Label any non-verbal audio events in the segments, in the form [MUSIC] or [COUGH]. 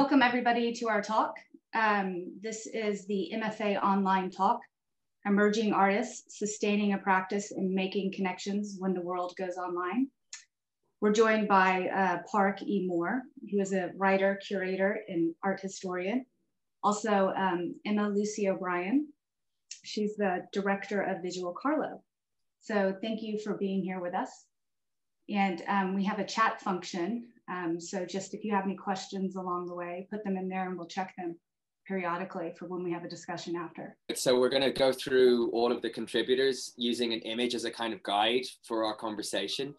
Welcome everybody to our talk. Um, this is the MFA online talk, Emerging Artists, Sustaining a Practice and Making Connections When the World Goes Online. We're joined by uh, Park E. Moore, who is a writer, curator, and art historian. Also, um, Emma Lucy O'Brien. She's the director of Visual Carlow. So thank you for being here with us. And um, we have a chat function. Um, so just if you have any questions along the way, put them in there and we'll check them periodically for when we have a discussion after. So we're going to go through all of the contributors using an image as a kind of guide for our conversation.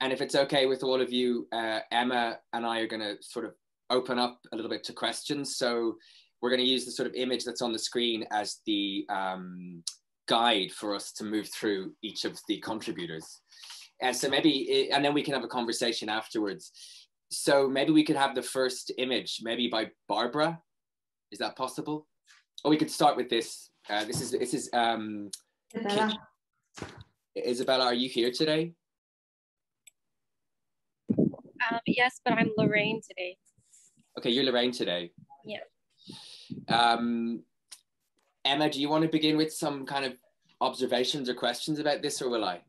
And if it's okay with all of you, uh, Emma and I are going to sort of open up a little bit to questions. So we're going to use the sort of image that's on the screen as the um, guide for us to move through each of the contributors. And so maybe, and then we can have a conversation afterwards. So maybe we could have the first image, maybe by Barbara. Is that possible? Or we could start with this. Uh, this is this is um, Isabella. Isabella, are you here today? Um, yes, but I'm Lorraine today. Okay, you're Lorraine today. Yeah. Um, Emma, do you want to begin with some kind of observations or questions about this, or will I?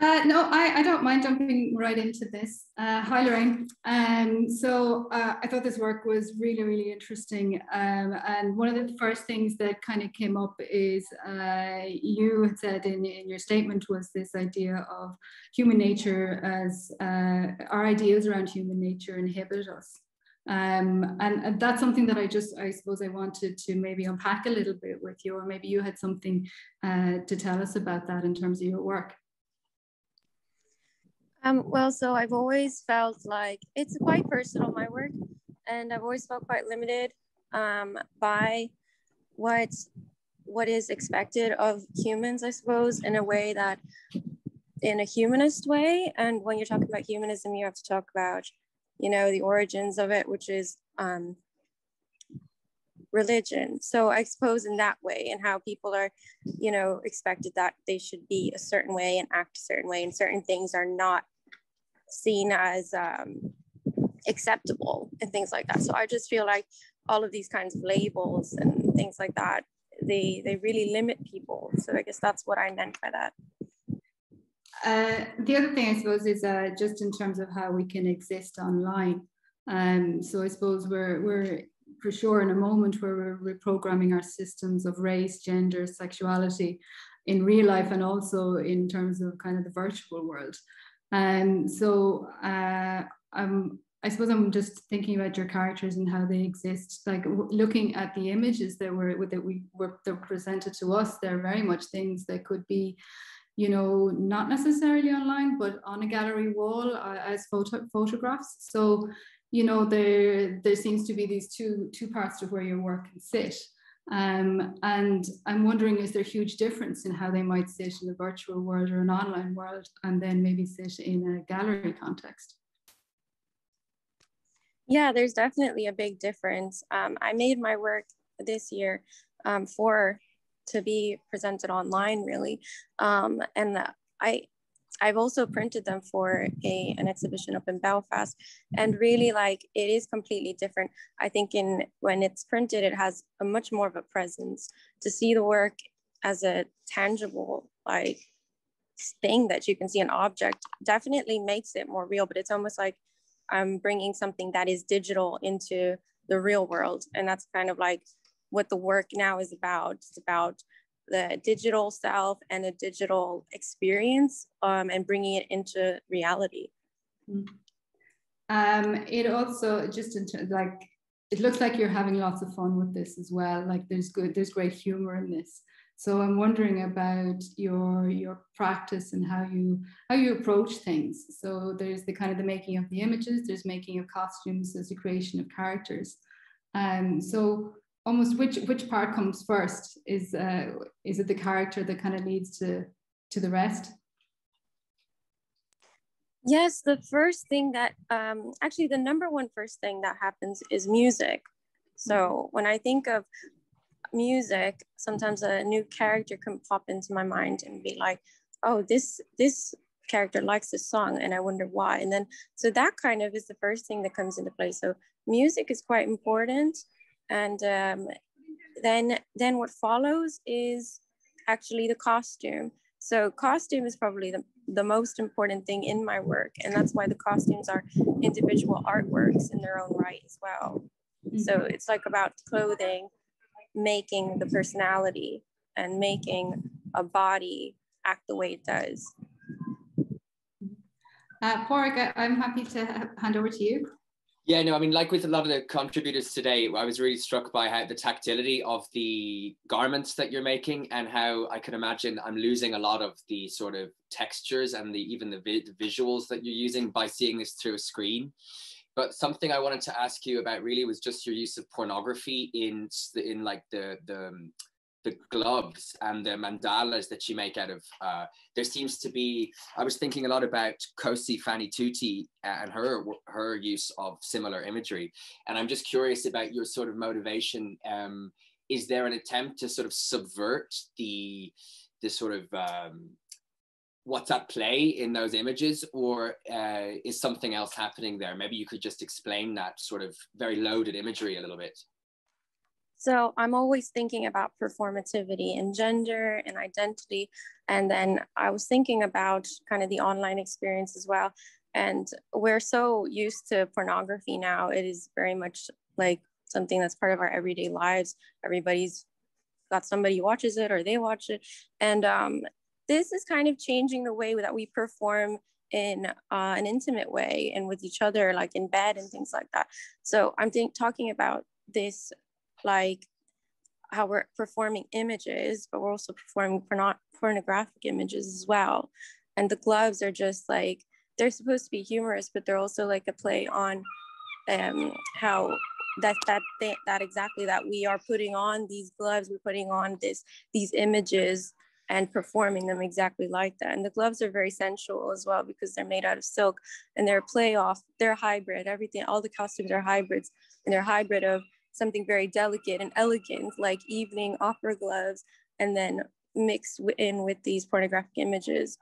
Uh, no, I, I don't mind jumping right into this. Uh, hi, Lorraine. Um, so uh, I thought this work was really, really interesting. Um, and one of the first things that kind of came up is uh, you had said in, in your statement was this idea of human nature as uh, our ideas around human nature inhibit us. Um, and, and, that's something that I just, I suppose I wanted to maybe unpack a little bit with you, or maybe you had something uh, to tell us about that in terms of your work. Um, well, so I've always felt like it's quite personal, my work, and I've always felt quite limited um, by what what is expected of humans, I suppose, in a way that in a humanist way. And when you're talking about humanism, you have to talk about, you know, the origins of it, which is um, religion. So I suppose in that way, and how people are, you know, expected that they should be a certain way and act a certain way, and certain things are not seen as um, acceptable and things like that. So I just feel like all of these kinds of labels and things like that, they they really limit people. So I guess that's what I meant by that. Uh, the other thing I suppose is uh, just in terms of how we can exist online. Um, so I suppose we're we're for sure in a moment where we're reprogramming our systems of race, gender, sexuality in real life and also in terms of kind of the virtual world. And um, so uh, I'm, I suppose I'm just thinking about your characters and how they exist. Like looking at the images that were that we were that presented to us, they're very much things that could be, you know, not necessarily online, but on a gallery wall uh, as photo photographs. So, you know, there there seems to be these two two parts of where your work can sit. Um, and I'm wondering, is there a huge difference in how they might sit in a virtual world or an online world, and then maybe sit in a gallery context? Yeah, there's definitely a big difference. Um, I made my work this year um, for to be presented online, really, um, and I I've also printed them for a, an exhibition up in Belfast and really like it is completely different. I think in when it's printed, it has a much more of a presence to see the work as a tangible like thing that you can see an object definitely makes it more real, but it's almost like I'm bringing something that is digital into the real world. And that's kind of like what the work now is about. It's about the digital self and a digital experience um, and bringing it into reality. Mm. Um, it also just like it looks like you're having lots of fun with this as well. Like there's good, there's great humor in this. So I'm wondering about your your practice and how you how you approach things. So there's the kind of the making of the images, there's making of costumes, there's the creation of characters. Um, so almost which which part comes first is uh, is it the character that kind of leads to to the rest yes the first thing that um, actually the number one first thing that happens is music so mm-hmm. when i think of music sometimes a new character can pop into my mind and be like oh this this character likes this song and I wonder why. And then, so that kind of is the first thing that comes into play. So music is quite important. And um, then, then what follows is actually the costume. So costume is probably the, the most important thing in my work. And that's why the costumes are individual artworks in their own right as well. Mm-hmm. So it's like about clothing, making the personality and making a body act the way it does. Uh, I'm happy to hand over to you. Yeah, no, I mean, like with a lot of the contributors today, I was really struck by how the tactility of the garments that you're making and how I can imagine I'm losing a lot of the sort of textures and the even the, vi- the visuals that you're using by seeing this through a screen. But something I wanted to ask you about really was just your use of pornography in in like the the um, the gloves and the mandalas that you make out of uh, there seems to be i was thinking a lot about Cosey Fanni Tutti and her her use of similar imagery. And i'm just curious about your sort of motivation. Um, is there an attempt to sort of subvert the the sort of um, what's at play in those images? Or uh, is something else happening there? Maybe you could just explain that sort of very loaded imagery a little bit so I'm always thinking about performativity and gender and identity. And then I was thinking about kind of the online experience as well. And we're so used to pornography now, it is very much like something that's part of our everyday lives. Everybody's got somebody watches it or they watch it. And um, this is kind of changing the way that we perform in uh, an intimate way and with each other, like in bed and things like that. So I'm think, talking about this like how we're performing images, but we're also performing porno- pornographic images as well. And the gloves are just like, they're supposed to be humorous, but they're also like a play on um, how that that th- that exactly that we are putting on these gloves, we're putting on this these images and performing them exactly like that. And the gloves are very sensual as well because they're made out of silk and they're play off, they're hybrid, everything, all the costumes are hybrids and they're hybrid of something very delicate and elegant, like evening opera gloves, and then mixed in with these pornographic images.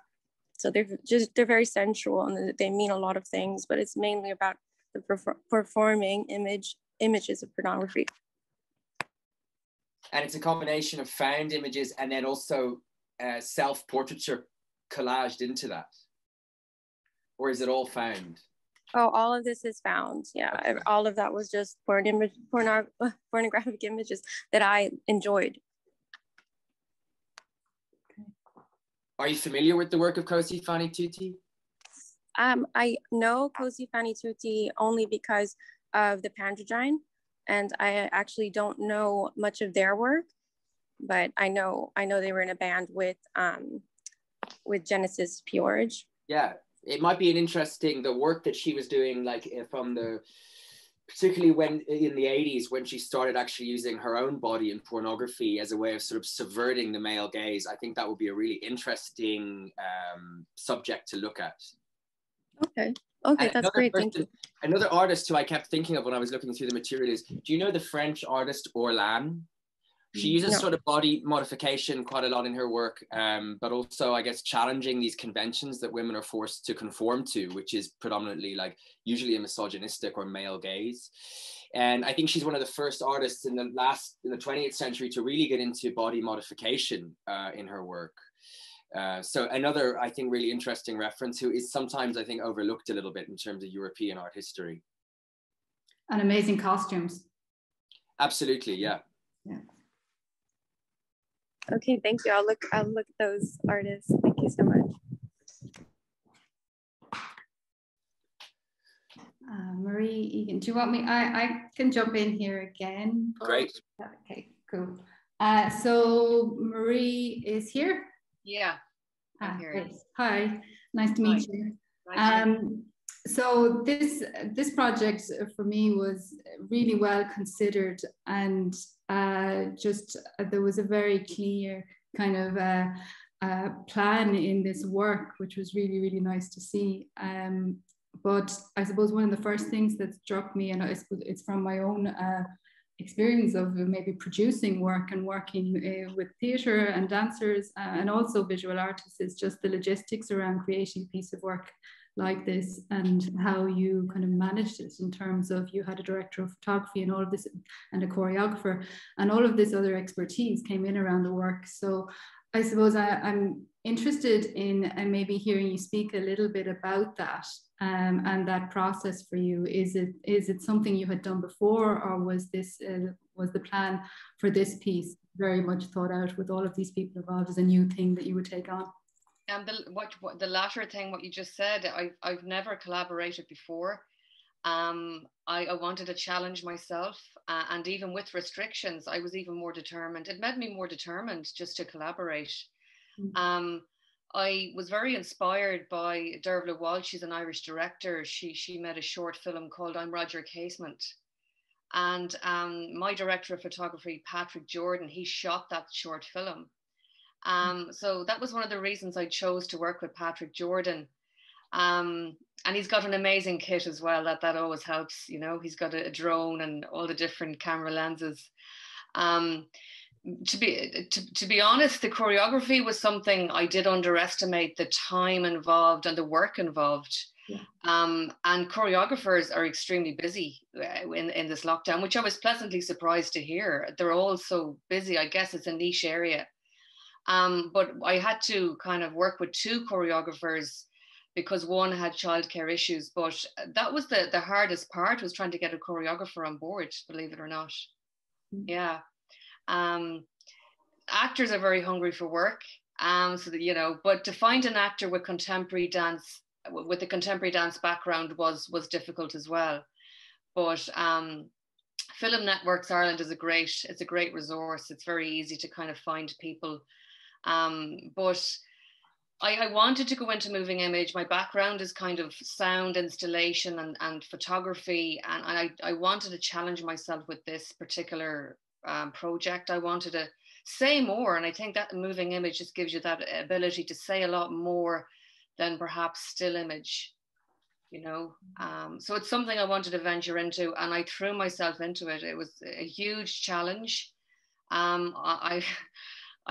So they're just they're very sensual and they mean a lot of things, but it's mainly about the performing image images of pornography. And it's a combination of found images and then also uh, self portraiture collaged into that, or is it all found? Oh, all of this is found. Yeah, okay. all of that was just porn image, porno, [LAUGHS] pornographic images that I enjoyed. Are you familiar with the work of Cosey Fanni Tutti? Um, I know Cosey Fanni Tutti only because of the Pandrogyne, and I actually don't know much of their work, but I know I know they were in a band with um, with Genesis P-Orridge. Yeah, it might be an interesting the work that she was doing like eh, from the particularly when in the 80s when she started actually using her own body in pornography as a way of sort of subverting the male gaze i think that would be a really interesting um, subject to look at. Okay. Okay and that's great. Person, thank you. another artist who i kept thinking of when i was looking through the material is do you know the french artist orlan she mm, uses no. sort of body modification quite a lot in her work, um, but also, I guess, challenging these conventions that women are forced to conform to, which is predominantly like usually a misogynistic or male gaze. And I think she's one of the first artists in the last in the 20th century to really get into body modification uh, in her work. Uh, so another, I think, really interesting reference who is sometimes I think overlooked a little bit in terms of European art history. And amazing costumes. Absolutely, yeah. Yeah. Okay, thank you. I'll look. I'll look at those artists. Thank you so much. Uh, Marie Egan, do you want me? I, I can jump in here again. Great. Okay, cool. Uh, so Marie is here. Yeah. Ah, Hi, nice to meet Hi. you. Nice um, so this this project for me was really well considered and uh, just uh, there was a very clear kind of uh, uh, plan in this work which was really really nice to see. Um, but I suppose one of the first things that struck me and I suppose it's from my own uh, experience of maybe producing work and working uh, with theatre and dancers uh, and also visual artists is just the logistics around creating a piece of work like this and how you kind of managed it in terms of you had a director of photography and all of this and a choreographer. And all of this other expertise came in around the work. So i suppose I, am interested in and maybe hearing you speak a little bit about that um, and that process for you. Is it is it something you had done before or was this uh, was the plan for this piece very much thought out with all of these people involved as a new thing that you would take on and the what, what the latter thing what you just said I, i've never collaborated before um, I, I, wanted to challenge myself uh, and even with restrictions i was even more determined it made me more determined just to collaborate mm-hmm. um, I was very inspired by Dervla Walsh. She's an Irish director. She she made a short film called I'm Roger Casement, and um, my director of photography, Patrick Jordan, he shot that short film. Um, so that was one of the reasons I chose to work with Patrick Jordan. Um, and he's got an amazing kit as well. That that always helps. You know, he's got a, a drone and all the different camera lenses. Um, to be to, to be honest the choreography was something i did underestimate the time involved and the work involved yeah. um, and choreographers are extremely busy uh, in, in this lockdown which i was pleasantly surprised to hear they're all so busy i guess it's a niche area um, but i had to kind of work with two choreographers because one had childcare issues but that was the the hardest part was trying to get a choreographer on board believe it or not mm-hmm. yeah um, actors are very hungry for work. Um, so that, you know, but to find an actor with contemporary dance, with a contemporary dance background was, was difficult as well. But um, Film Networks Ireland is a great, it's a great resource. It's very easy to kind of find people. Um, but I, I, wanted to go into moving image. My background is kind of sound installation and, and photography. And I, I wanted to challenge myself with this particular um, project. I wanted to say more. And I think that moving image just gives you that ability to say a lot more than perhaps still image, you know. Um, so it's something I wanted to venture into and I threw myself into it. It was a huge challenge. Um, I, I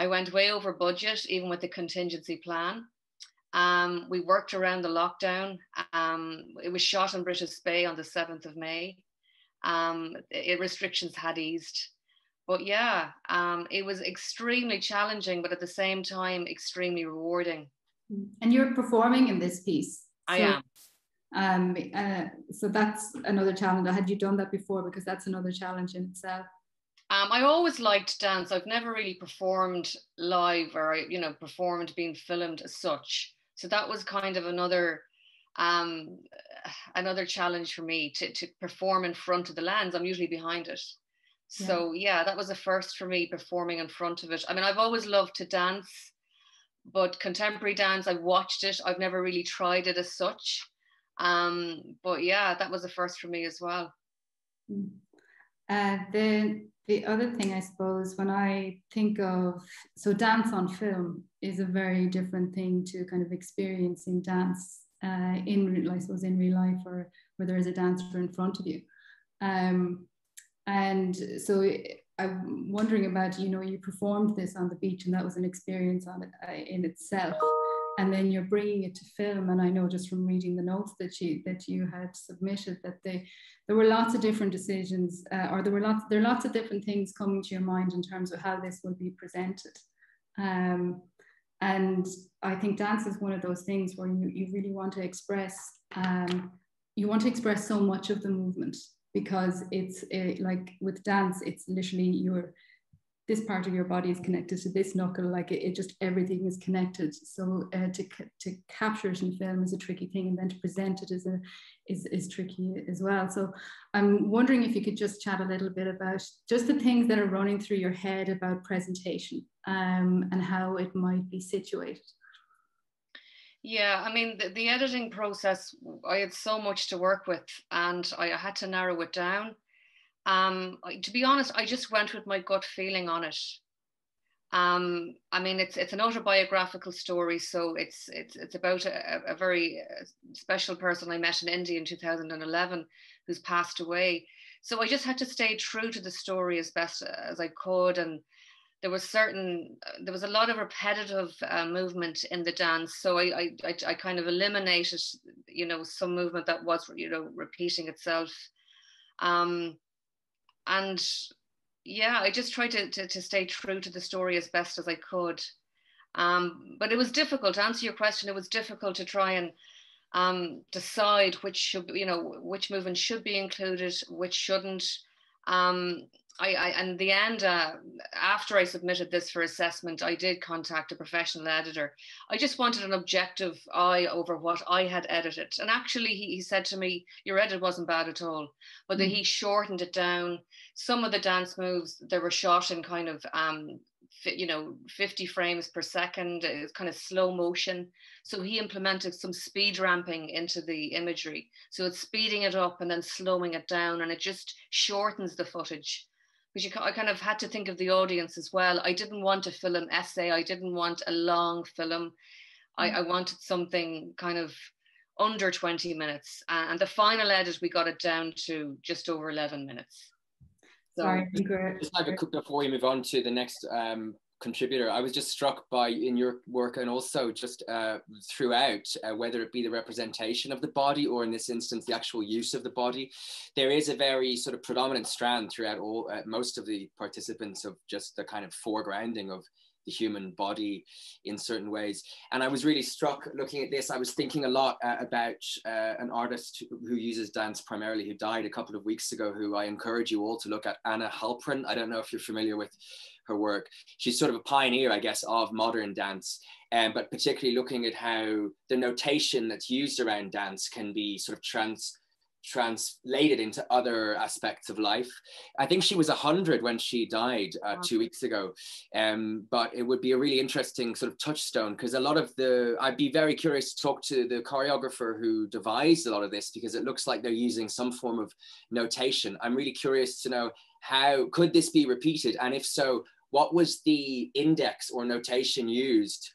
went way over budget, even with the contingency plan. Um, we worked around the lockdown. Um, it was shot in Brittas Bay on the 7th of May. Um, it, restrictions had eased but yeah, um, it was extremely challenging, but at the same time, extremely rewarding. And you're performing in this piece. I am. Um, uh, so that's another challenge. Had you done that before? Because that's another challenge in itself. Um, I always liked dance. I've never really performed live or you know performed being filmed as such. So that was kind of another um, another challenge for me to to perform in front of the lens. I'm usually behind it. So yeah. yeah, that was a first for me performing in front of it. I mean, I've always loved to dance, but contemporary dance, I've watched it. I've never really tried it as such. Um, but yeah, that was a first for me as well. Mm. Uh, the the other thing, I suppose, when I think of so dance on film is a very different thing to kind of experiencing dance uh, in, I suppose, in real life or where there is a dancer in front of you. Um, and so I'm wondering about, you know, you performed this on the beach and that was an experience on it, uh, in itself. And then you're bringing it to film. And I know just from reading the notes that you that you had submitted that they there were lots of different decisions, uh, or there were lots there are lots of different things coming to your mind in terms of how this will be presented. Um, and I think dance is one of those things where you, you really want to express um, you want to express so much of the movement because it's like with dance, it's literally your this part of your body is connected to this knuckle, like it, it just everything is connected. So uh, to to capture it in film is a tricky thing, and then to present it is a is is tricky as well. So I'm wondering if you could just chat a little bit about just the things that are running through your head about presentation um, and how it might be situated. Yeah, I mean, the, the, editing process, I had so much to work with and I had to narrow it down. Um, to be honest, I just went with my gut feeling on it. Um, I mean, it's it's an autobiographical story, so it's it's it's about a, a very uh, special person I met in India in 2011 who's passed away. so I just had to stay true to the story as best as I could. And there was certain, there was a lot of repetitive uh, movement in the dance. So I, I, I, kind of eliminated, you know, some movement that was, you know, repeating itself. Um, and yeah, I just tried to, to, to stay true to the story as best as I could. Um, but it was difficult to answer your question. It was difficult to try and um, decide which should, you know, which movement should be included, which shouldn't. Um, I, I, in the end, uh, after I submitted this for assessment, I did contact a professional editor. I just wanted an objective eye over what I had edited. And actually, he, he said to me, Your edit wasn't bad at all, but mm. he shortened it down. Some of the dance moves, they were shot in kind of um, you know 50 frames per second it's kind of slow motion so he implemented some speed ramping into the imagery so it's speeding it up and then slowing it down and it just shortens the footage because you I kind of had to think of the audience as well. I didn't want a film essay. I didn't want a long film. I, mm. I wanted something kind of under 20 minutes and the final edit we got it down to just over 11 minutes. So, Sorry, just have a quick before we move on to the next um, contributor. I was just struck by in your work and also just uh, throughout, uh, whether it be the representation of the body or in this instance the actual use of the body, there is a very sort of predominant strand throughout all uh, most of the participants of just the kind of foregrounding of the human body in certain ways. And I was really struck looking at this. I was thinking a lot uh, about uh, an artist who uses dance primarily, who died a couple of weeks ago, who I encourage you all to look at, Anna Halprin. I don't know if you're familiar with her work. She's sort of a pioneer, I guess, of modern dance. Um, but particularly looking at how the notation that's used around dance can be sort of trans translated into other aspects of life. I think she was 100 when she died uh, wow. two weeks ago. Um, but it would be a really interesting sort of touchstone because a lot of the, I'd be very curious to talk to the choreographer who devised a lot of this because it looks like they're using some form of notation. I'm really curious to know how could this be repeated? And if so, what was the index or notation used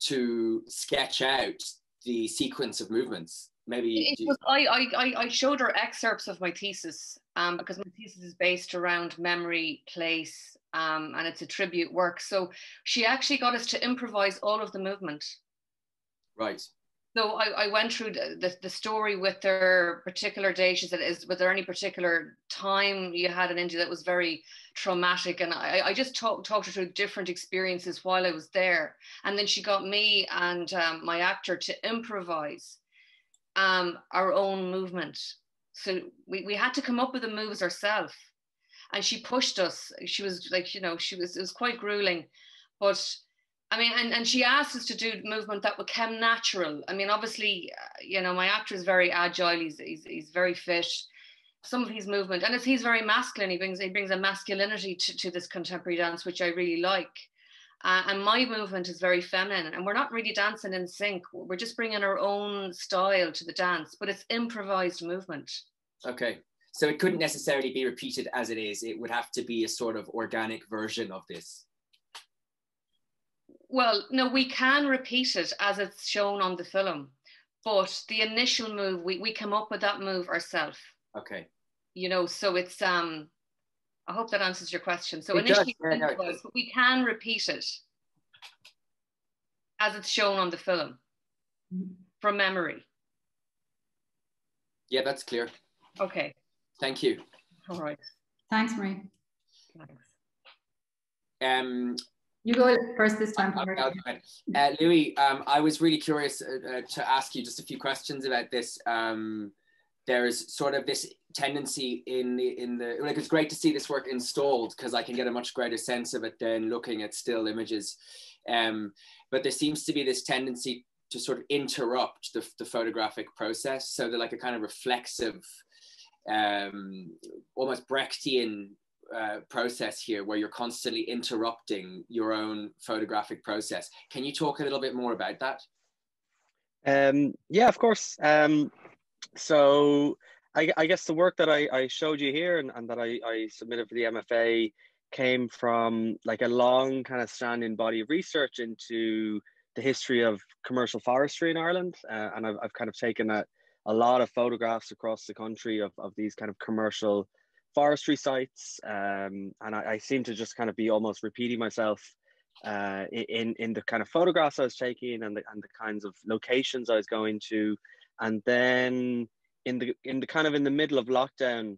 to sketch out the sequence of movements? Maybe it was, I, I i showed her excerpts of my thesis um, because my thesis is based around memory place um, and it's a tribute work so she actually got us to improvise all of the movement right so I, I went through the, the, the, story with her particular day. She said, "Is was there any particular time you had in India that was very traumatic?" And I, I just talked talked her through different experiences while I was there. And then she got me and um, my actor to improvise um, our own movement. So we, we had to come up with the moves ourselves. And she pushed us. She was like, you know, she was, it was quite grueling. But I mean, and, and she asked us to do movement that became natural. I mean, obviously, uh, you know, my actor is very agile. He's, he's, he's very fit. Some of his movement, and it's, he's very masculine. He brings, he brings a masculinity to, to this contemporary dance, which I really like. Uh, and my movement is very feminine, and we're not really dancing in sync. We're just bringing our own style to the dance, but it's improvised movement. Okay. So it couldn't necessarily be repeated as it is. It would have to be a sort of organic version of this. Well, no, we can repeat it as it's shown on the film, but the initial move, we, we come up with that move ourselves. Okay. You know, so it's um I hope that answers your question. So it initially, yeah, no, was, we can repeat it as it's shown on the film from memory. Yeah, that's clear. Okay. Thank you. All right. Thanks, Marie. Thanks. Um, you go first this time. Uh, Louis, um, I was really curious uh, uh, to ask you just a few questions about this. Um, there's sort of this tendency in the in the like it's great to see this work installed because I can get a much greater sense of it than looking at still images. Um, but there seems to be this tendency to sort of interrupt the, the photographic process. So they're like a kind of reflexive, um, almost Brechtian uh, process here where you're constantly interrupting your own photographic process. Can you talk a little bit more about that? Um, yeah, of course. Um, so I, I, guess the work that I, I showed you here and, and that I, I, submitted for the MFA came from like a long kind of standing body of research into the history of commercial forestry in Ireland. Uh, and I've, I've kind of taken a, a lot of photographs across the country of, of these kind of commercial forestry sites, um, and I, I, seem to just kind of be almost repeating myself uh, in in the kind of photographs I was taking and the and the kinds of locations I was going to, and then in the in the kind of in the middle of lockdown,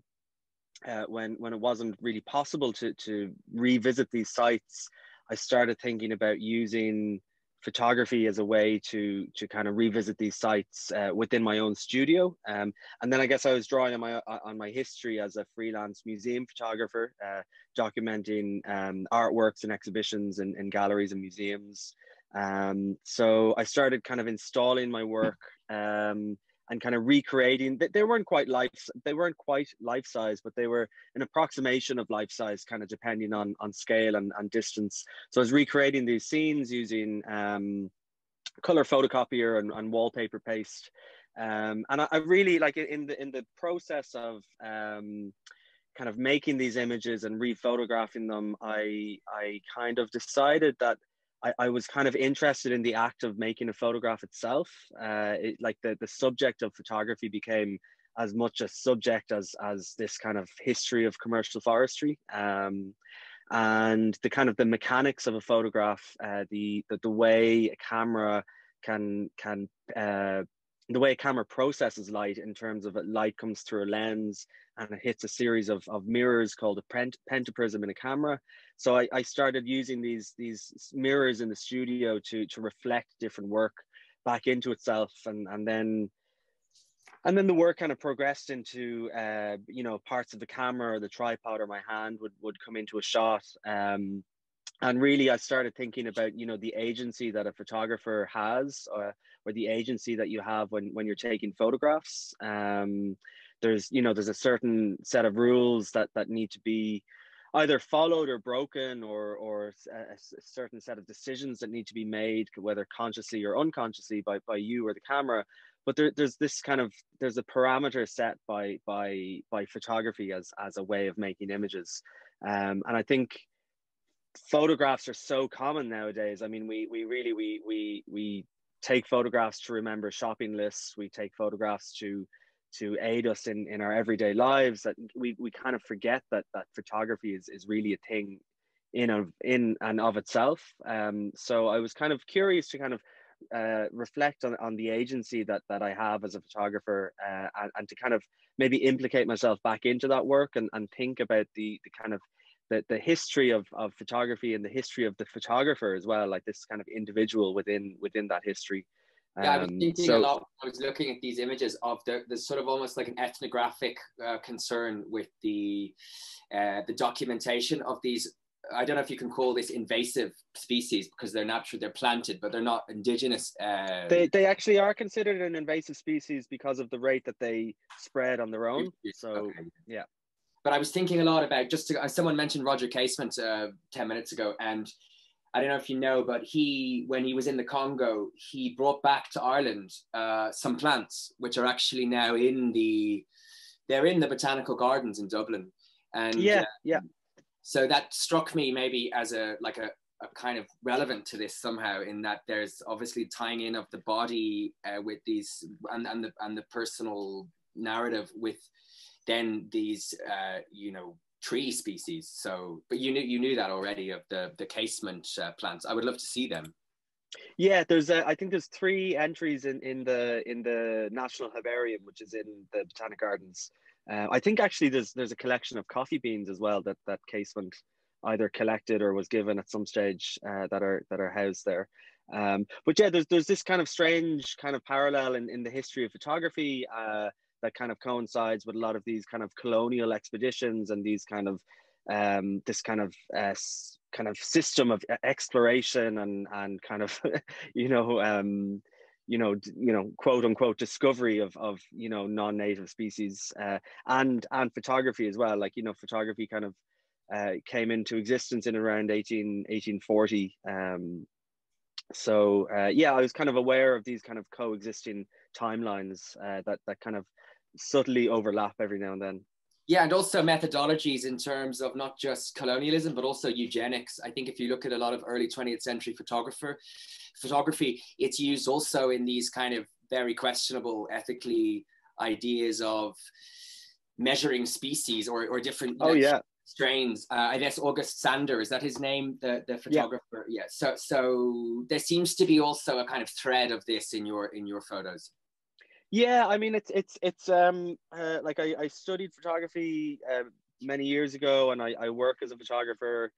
uh, when when it wasn't really possible to to revisit these sites, I started thinking about using photography as a way to to kind of revisit these sites uh, within my own studio. Um, and then i guess i was drawing on my uh, on my history as a freelance museum photographer uh, documenting um, artworks and exhibitions in, in galleries and museums um, so i started kind of installing my work um, and kind of recreating they, they weren't quite life they weren't quite life size but they were an approximation of life size kind of depending on on scale and, and distance. So i was recreating these scenes using um, color photocopier and, and wallpaper paste. Um, and I, I, really like in the in the process of um, kind of making these images and rephotographing them i i kind of decided that I, I was kind of interested in the act of making a photograph itself. Uh, it, like the, the subject of photography became as much a subject as as this kind of history of commercial forestry. Um, and the kind of the mechanics of a photograph, uh, the, the the way a camera can can uh, the way a camera processes light in terms of light comes through a lens and it hits a series of, of mirrors called a pent, pentaprism in a camera. So I, I started using these these mirrors in the studio to to reflect different work back into itself, and and then and then the work kind of progressed into uh, you know parts of the camera or the tripod or my hand would would come into a shot. Um, and really, I started thinking about you know the agency that a photographer has, or, or the agency that you have when when you're taking photographs. Um, there's you know there's a certain set of rules that that need to be either followed or broken or or a, a, certain set of decisions that need to be made whether consciously or unconsciously by, by you or the camera but there, there's this kind of there's a parameter set by by by photography as as a way of making images um, and i think photographs are so common nowadays. I mean we we really we we we take photographs to remember shopping lists. We take photographs to to aid us in, in our everyday lives. That we, we kind of forget that that photography is, is really a thing in of in and of itself. Um, so i was kind of curious to kind of uh, reflect on, on the agency that that i have as a photographer uh, and, and to kind of maybe implicate myself back into that work and, and think about the the kind of the, the history of, of photography and the history of the photographer as well like this kind of individual within within that history yeah, I was um, thinking so, a lot. I was looking at these images of the there's sort of almost like an ethnographic uh, concern with the uh, the documentation of these. I don't know if you can call this invasive species because they're natural, they're planted, but they're not indigenous. Uh, they they actually are considered an invasive species because of the rate that they spread on their own. So okay. yeah. But I was thinking a lot about just to, someone mentioned Roger Casement uh, ten minutes ago, and I don't know if you know, but he, when he was in the Congo, he brought back to Ireland uh, some plants, which are actually now in the, they're in the botanical gardens in Dublin. And yeah, uh, yeah. So that struck me maybe as a like a, a kind of relevant to this somehow in that there's obviously tying in of the body uh, with these and, and the and the personal narrative with then these uh, you know tree species. So, but you knew you knew that already of the the casement uh, plants. I would love to see them. Yeah, there's a, I think there's three entries in in the in the National Herbarium, which is in the Botanic Gardens. Uh, I think actually there's there's a collection of coffee beans as well that that casement either collected or was given at some stage uh, that are that are housed there. Um, but yeah, there's there's this kind of strange kind of parallel in, in the history of photography. Uh, that kind of coincides with a lot of these kind of colonial expeditions and these kind of um, this kind of uh, kind of system of exploration and and kind of [LAUGHS] you know um, you know you know quote unquote discovery of of you know non-native species uh, and and photography as well. Like you know photography kind of uh, came into existence in around 18 1840 um, so uh, yeah i was kind of aware of these kind of coexisting timelines uh, that that kind of subtly overlap every now and then. Yeah, and also methodologies in terms of not just colonialism, but also eugenics. I think if you look at a lot of early 20th century photographer photography, it's used also in these kind of very questionable ethically ideas of measuring species or, or different oh yeah strains. Uh, I guess August Sander is that his name, the the photographer. Yeah. yeah. So so there seems to be also a kind of thread of this in your in your photos. Yeah, I mean it's it's it's um uh, like I, I studied photography uh, many years ago, and I, I work as a photographer,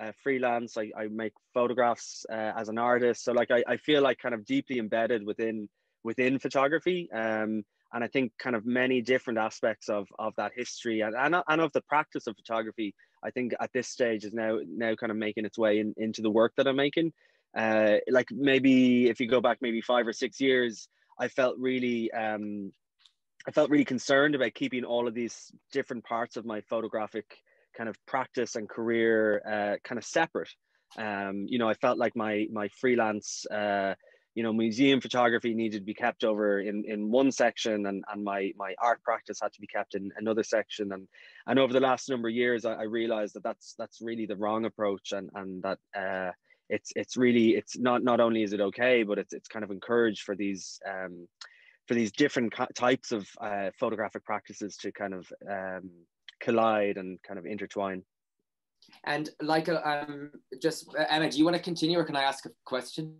uh, freelance. I, I make photographs uh, as an artist, so like I, I feel like kind of deeply embedded within within photography. Um, and I think kind of many different aspects of of that history and, and, and of the practice of photography. I think at this stage is now now kind of making its way in, into the work that I'm making. Uh, like maybe if you go back maybe five or six years, I felt really um, I felt really concerned about keeping all of these different parts of my photographic kind of practice and career uh, kind of separate. Um, you know, I felt like my my freelance uh, you know museum photography needed to be kept over in in one section and and my my art practice had to be kept in another section and and over the last number of years i, I realized that that's that's really the wrong approach and and that uh it's it's really it's not not only is it okay but it's it's kind of encouraged for these um for these different types of uh, photographic practices to kind of um, collide and kind of intertwine and like um just uh, emma do you want to continue or can i ask a question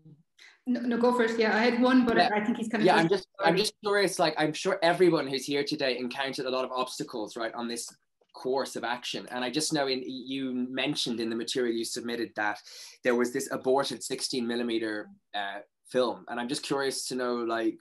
no, no, go first. Yeah, I had one, but yeah. I think he's kind of. Yeah, I'm just, I'm just curious. Like, I'm sure everyone who's here today encountered a lot of obstacles, right, on this course of action. And I just know in you mentioned in the material you submitted that there was this aborted 16 millimeter uh, film, and I'm just curious to know, like,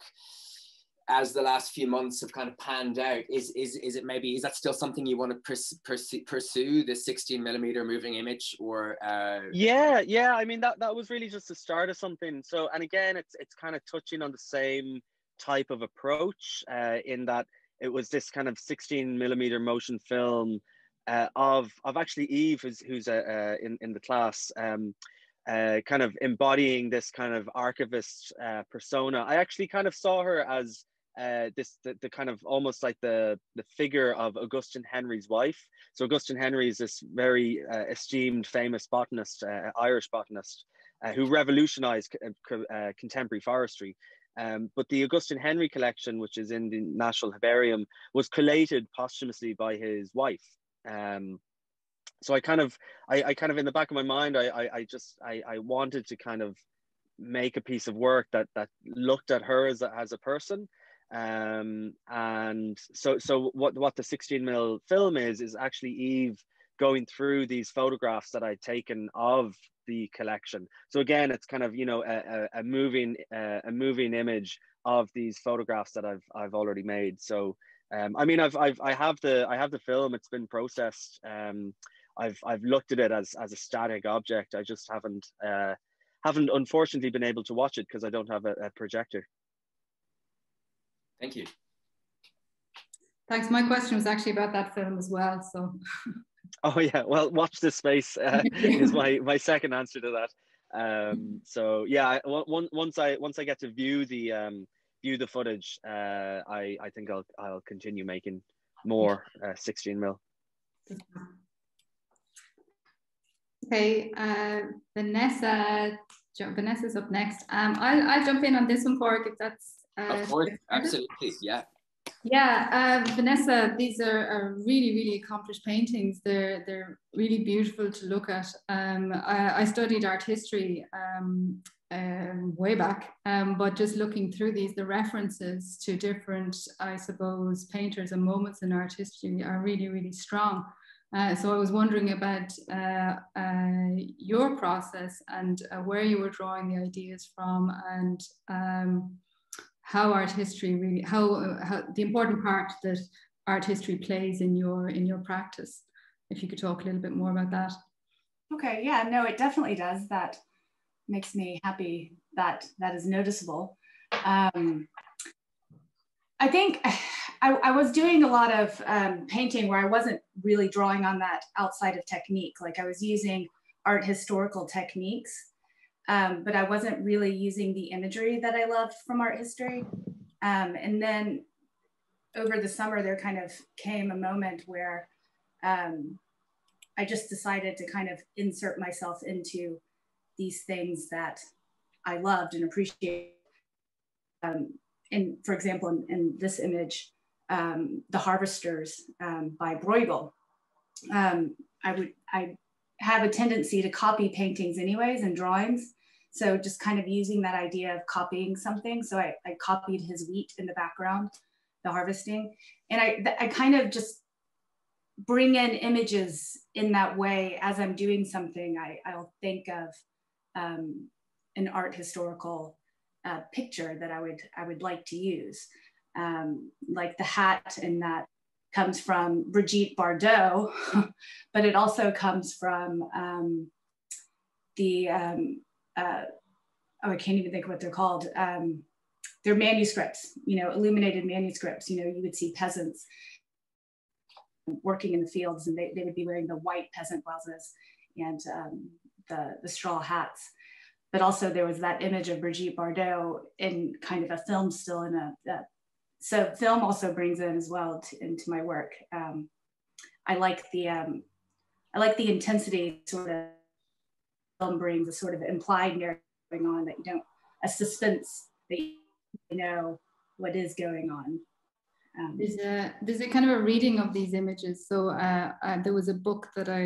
as the last few months have kind of panned out is is is it maybe is that still something you want to pers- pursue, pursue the 16 millimeter moving image or uh... yeah yeah i mean that that was really just the start of something. So and again it's it's kind of touching on the same type of approach uh, in that it was this kind of 16 millimeter motion film uh, of of actually eve who's who's uh, uh in in the class um, uh, kind of embodying this kind of archivist uh, persona. I actually kind of saw her as this the, the kind of almost like the the figure of Augustine Henry's wife. So Augustine Henry is this very esteemed, famous botanist, Irish botanist, who revolutionized contemporary forestry. Um, but the Augustine Henry collection, which is in the National Herbarium, was collated posthumously by his wife. Um, so I kind of, I, I, kind of in the back of my mind, I, I, I just, I, I wanted to kind of make a piece of work that that looked at her as a, as a person um, and so so what what the 16 mil film is is actually eve going through these photographs that i'd taken of the collection so again it's kind of you know a, a, a moving uh, a moving image of these photographs that i've i've already made so um, i mean i've i've i have the i have the film it's been processed um, i've i've looked at it as as a static object i just haven't uh, haven't unfortunately been able to watch it because i don't have a, a projector Thank you. Thanks. My question was actually about that film as well. So. [LAUGHS] [LAUGHS] Oh yeah, well, watch this space uh, [LAUGHS] is my my second answer to that. Um, so yeah, I, once I once I get to view the um, view the footage, uh, I I think I'll I'll continue making more uh, 16 mil. Okay, uh, Vanessa, Vanessa's up next. Um, I'll I'll jump in on this one, Cork, if that's of uh, course, absolutely, yeah. Yeah, uh, Vanessa, these are, are, really, really accomplished paintings. They're they're really beautiful to look at. Um, I, I, studied art history um, um, way back, um, but just looking through these, the references to different, I suppose, painters and moments in art history are really, really strong. Uh, so I was wondering about uh, uh, your process and uh, where you were drawing the ideas from, and um, how art history really how, how the important part that art history plays in your in your practice. If you could talk a little bit more about that. Okay yeah no it definitely does. That makes me happy that that is noticeable. Um, i think [SIGHS] I, I, was doing a lot of um, painting where i wasn't really drawing on that outside of technique. Like i was using art historical techniques um, but I wasn't really using the imagery that I loved from art history. Um, and then over the summer, there kind of came a moment where um, I just decided to kind of insert myself into these things that I loved and appreciated. Um, and for example, in, in, this image, um, The Harvesters um, by Bruegel. Um, I would, I have a tendency to copy paintings anyways and drawings. So just kind of using that idea of copying something. So I, I copied his wheat in the background, the harvesting. And I, I kind of just bring in images in that way as I'm doing something. I, I'll think of um, an art historical uh, picture that I would I would like to use, um, like the hat and that comes from Brigitte Bardot, [LAUGHS] but it also comes from um, the um, uh, oh I can't even think what they're called. Um, they're manuscripts, you know, illuminated manuscripts. You know, you would see peasants working in the fields, and they, they would be wearing the white peasant blouses and um, the the straw hats but also there was that image of Brigitte Bardot in kind of a film still in a, a so film also brings in as well to, into my work. Um, I like the um, I like the intensity sort of film brings a sort of implied narrative going on that you don't a suspense that you know what is going on. Um, there's a there's a kind of a reading of these images. So uh, uh, there was a book that I,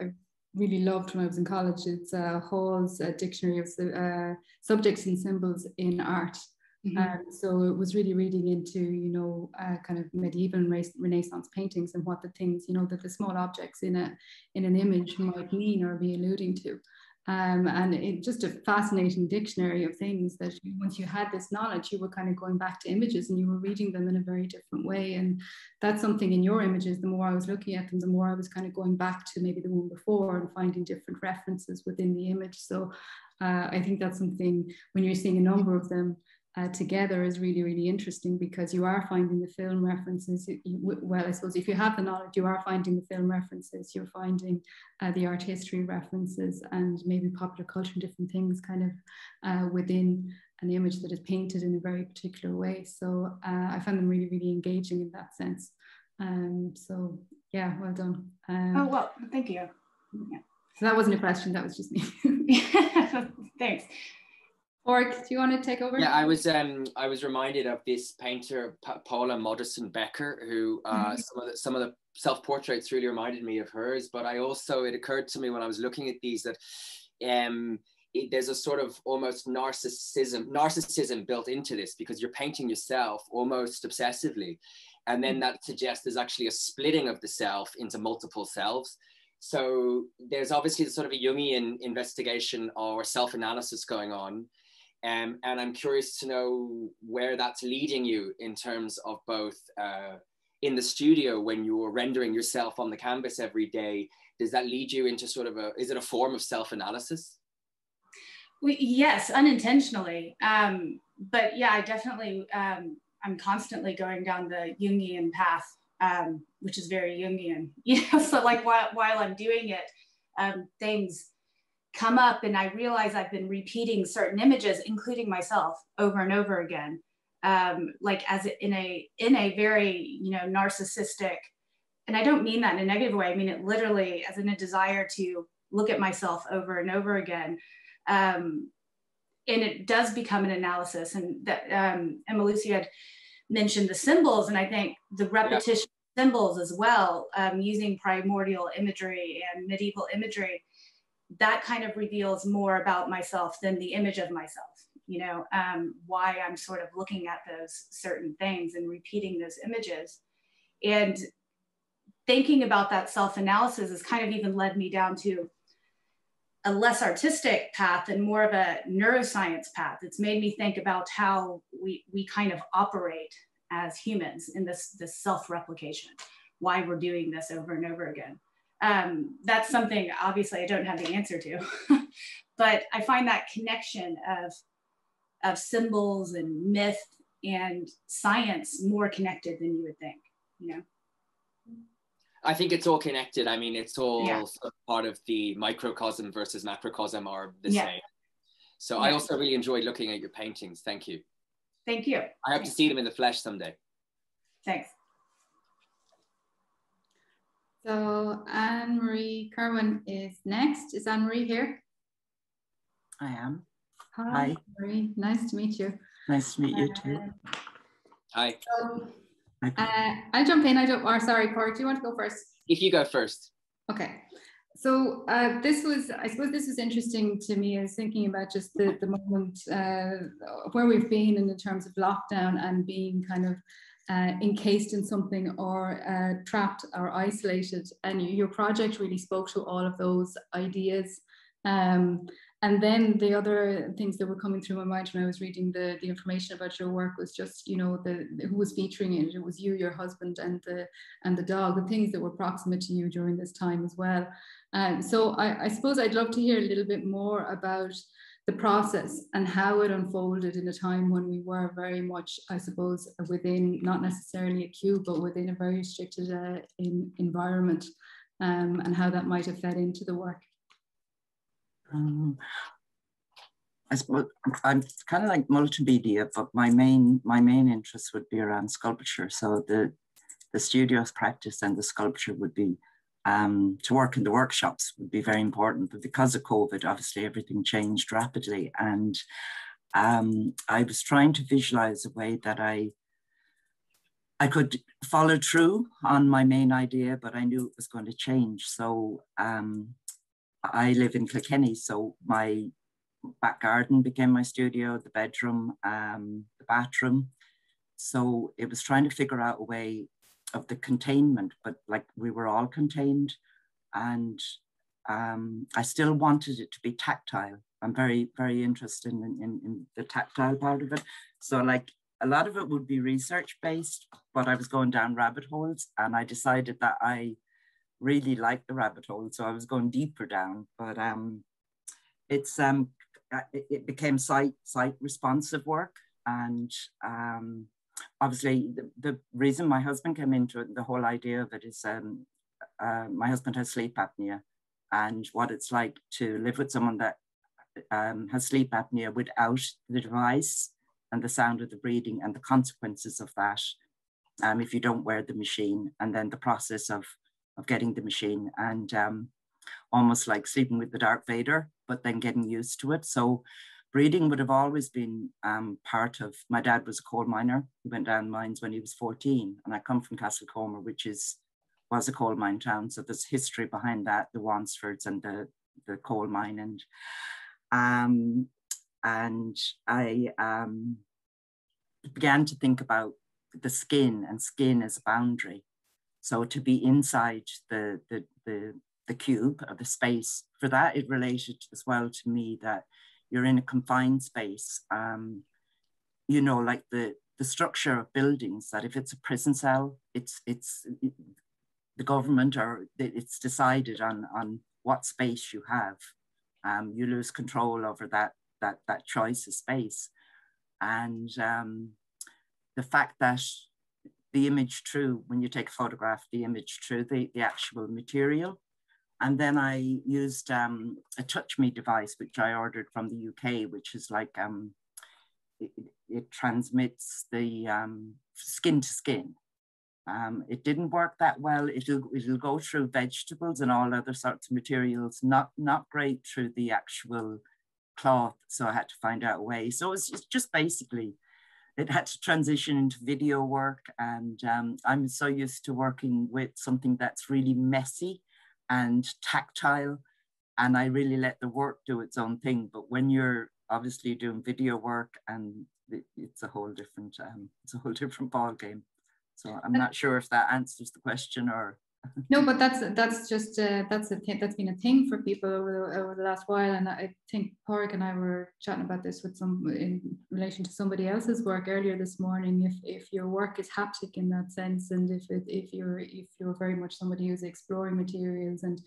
I, I really loved when I was in college. It's uh, Hall's uh, Dictionary of uh, Subjects and Symbols in Art. Mm-hmm. Um, so it was really reading into, you know, uh, kind of medieval and Renaissance paintings and what the things, you know, that the small objects in a in an image might mean or be alluding to. Um, and it just a fascinating dictionary of things that once you had this knowledge, you were kind of going back to images and you were reading them in a very different way. And that's something in your images, the more I was looking at them, the more I was kind of going back to maybe the one before and finding different references within the image. So uh, I think that's something when you're seeing a number of them, uh, together is really, really interesting because you are finding the film references. You, well, I suppose if you have the knowledge, you are finding the film references, you're finding uh, the art history references and maybe popular culture and different things kind of uh, within an image that is painted in a very particular way. So uh, I find them really, really engaging in that sense. Um, so yeah, well done. Um, oh, well, thank you. Yeah. So that wasn't a question, that was just me. [LAUGHS] Thanks. Or do you want to take over? Yeah, I was um I was reminded of this painter pa- Paula Modersohn Becker, who uh, mm-hmm. some of the some of the self portraits really reminded me of hers. But I also it occurred to me when I was looking at these that um it, there's a sort of almost narcissism narcissism built into this because you're painting yourself almost obsessively, and then mm-hmm. that suggests there's actually a splitting of the self into multiple selves. So there's obviously sort of a Jungian investigation or self analysis going on um, and I'm curious to know where that's leading you in terms of both uh, in the studio when you're rendering yourself on the canvas every day. Does that lead you into sort of a, is it a form of self analysis? yes, unintentionally. Um, but yeah, I definitely, um, I'm constantly going down the Jungian path, um, which is very Jungian. [LAUGHS] You know, so like while, while I'm doing it, um, things come up and I realize I've been repeating certain images, including myself, over and over again, um, like as in a in a very you know narcissistic, and I don't mean that in a negative way. I mean it literally as in a desire to look at myself over and over again. Um, and it does become an analysis, and that um, Emma Lucy had mentioned the symbols, and I think the repetition yeah. symbols as well, um, using primordial imagery and medieval imagery that kind of reveals more about myself than the image of myself you know um, why i'm sort of looking at those certain things and repeating those images. And thinking about that self-analysis has kind of even led me down to a less artistic path and more of a neuroscience path. It's made me think about how we, we kind of operate as humans in this, this self-replication why we're doing this over and over again um, that's something obviously I don't have the answer to, [LAUGHS] but I find that connection of, of symbols and myth and science more connected than you would think, you know? I think it's all connected. I mean, it's all yeah. part of the microcosm versus macrocosm are the yeah. same. So yeah. I also really enjoyed looking at your paintings. Thank you. Thank you. I hope to see them in the flesh someday. Thanks. So Anne Marie Kerwin is next. Is Anne Marie here? I am. Hi, Hi. Marie. Nice to meet you. Nice to meet you too. Hi. So Uh, I'll jump in. I don't, or sorry, Corey, do you want to go first? If you go first. Okay. So uh, this was, I suppose this was interesting to me as thinking about just the, the moment uh, where we've been in the terms of lockdown and being kind of uh, encased in something or uh, trapped or isolated. And your project really spoke to all of those ideas. Um, and then the other things that were coming through my mind when I was reading the, the information about your work was just, you know, the, who was featuring it. It was you, your husband, and the and the dog, the things that were proximate to you during this time as well. Um, so I, I suppose I'd love to hear a little bit more about the process and how it unfolded in a time when we were very much, I suppose, within not necessarily a queue, but within a very restricted uh, in, environment, um, and how that might have fed into the work. Um, I suppose I'm kind of like multimedia, but my main my main interest would be around sculpture. So the the studios practice and the sculpture would be um, to work in the workshops would be very important. But because of COVID, obviously everything changed rapidly, and um, I was trying to visualize a way that I I could follow through on my main idea, but I knew it was going to change. So um, I live in Kilkenny, so my back garden became my studio, the bedroom, um, the bathroom. So it was trying to figure out a way of the containment, but like we were all contained. And um, I still wanted it to be tactile. I'm very, very interested in, in, in the tactile part of it. So like a lot of it would be research based, but I was going down rabbit holes and I decided that I really liked the rabbit hole, so I was going deeper down. But um, it's um, it became site site responsive work, and um, obviously the, the reason my husband came into it, the whole idea of it is um, uh, my husband has sleep apnea, and what it's like to live with someone that um, has sleep apnea without the device and the sound of the breathing and the consequences of that um, if you don't wear the machine and then the process of of getting the machine and um, almost like sleeping with the Darth Vader, but then getting used to it. So breeding would have always been um, part of, my dad was a coal miner. He went down mines when he was 14 and I come from Castlecomer, which is, was a coal mine town. So there's history behind that, the Wandesfordes and the, the coal mine. And, um, and I um, began to think about the skin and skin as a boundary so to be inside the, the, the, the cube or the space, for that it related as well to me that you're in a confined space. Um, you know, like the, the structure of buildings, that if it's a prison cell, it's, it's it, the government or it's decided on, on what space you have. Um, you lose control over that, that, that choice of space. And um, the fact that the image true, when you take a photograph, the image true, the, the actual material. And then I used um, a Touch Me device, which I ordered from the UK, which is like, um, it, it, transmits the um, skin to skin. Um, it didn't work that well. It'll, it'll go through vegetables and all other sorts of materials, not, not great through the actual cloth. So I had to find out a way. So it's just basically it had to transition into video work. And um, I'm so used to working with something that's really messy and tactile. And I really let the work do its own thing. But when you're obviously doing video work and it's a whole different, um, it's a whole [LAUGHS] different ball game. So I'm not sure if that answers the question or no, but that's that's just uh, that's a thing that's been a thing for people over the, over the last while, and I think Porrick and I were chatting about this with some in relation to somebody else's work earlier this morning. If if your work is haptic in that sense, and if it, if you're if you're very much somebody who's exploring materials and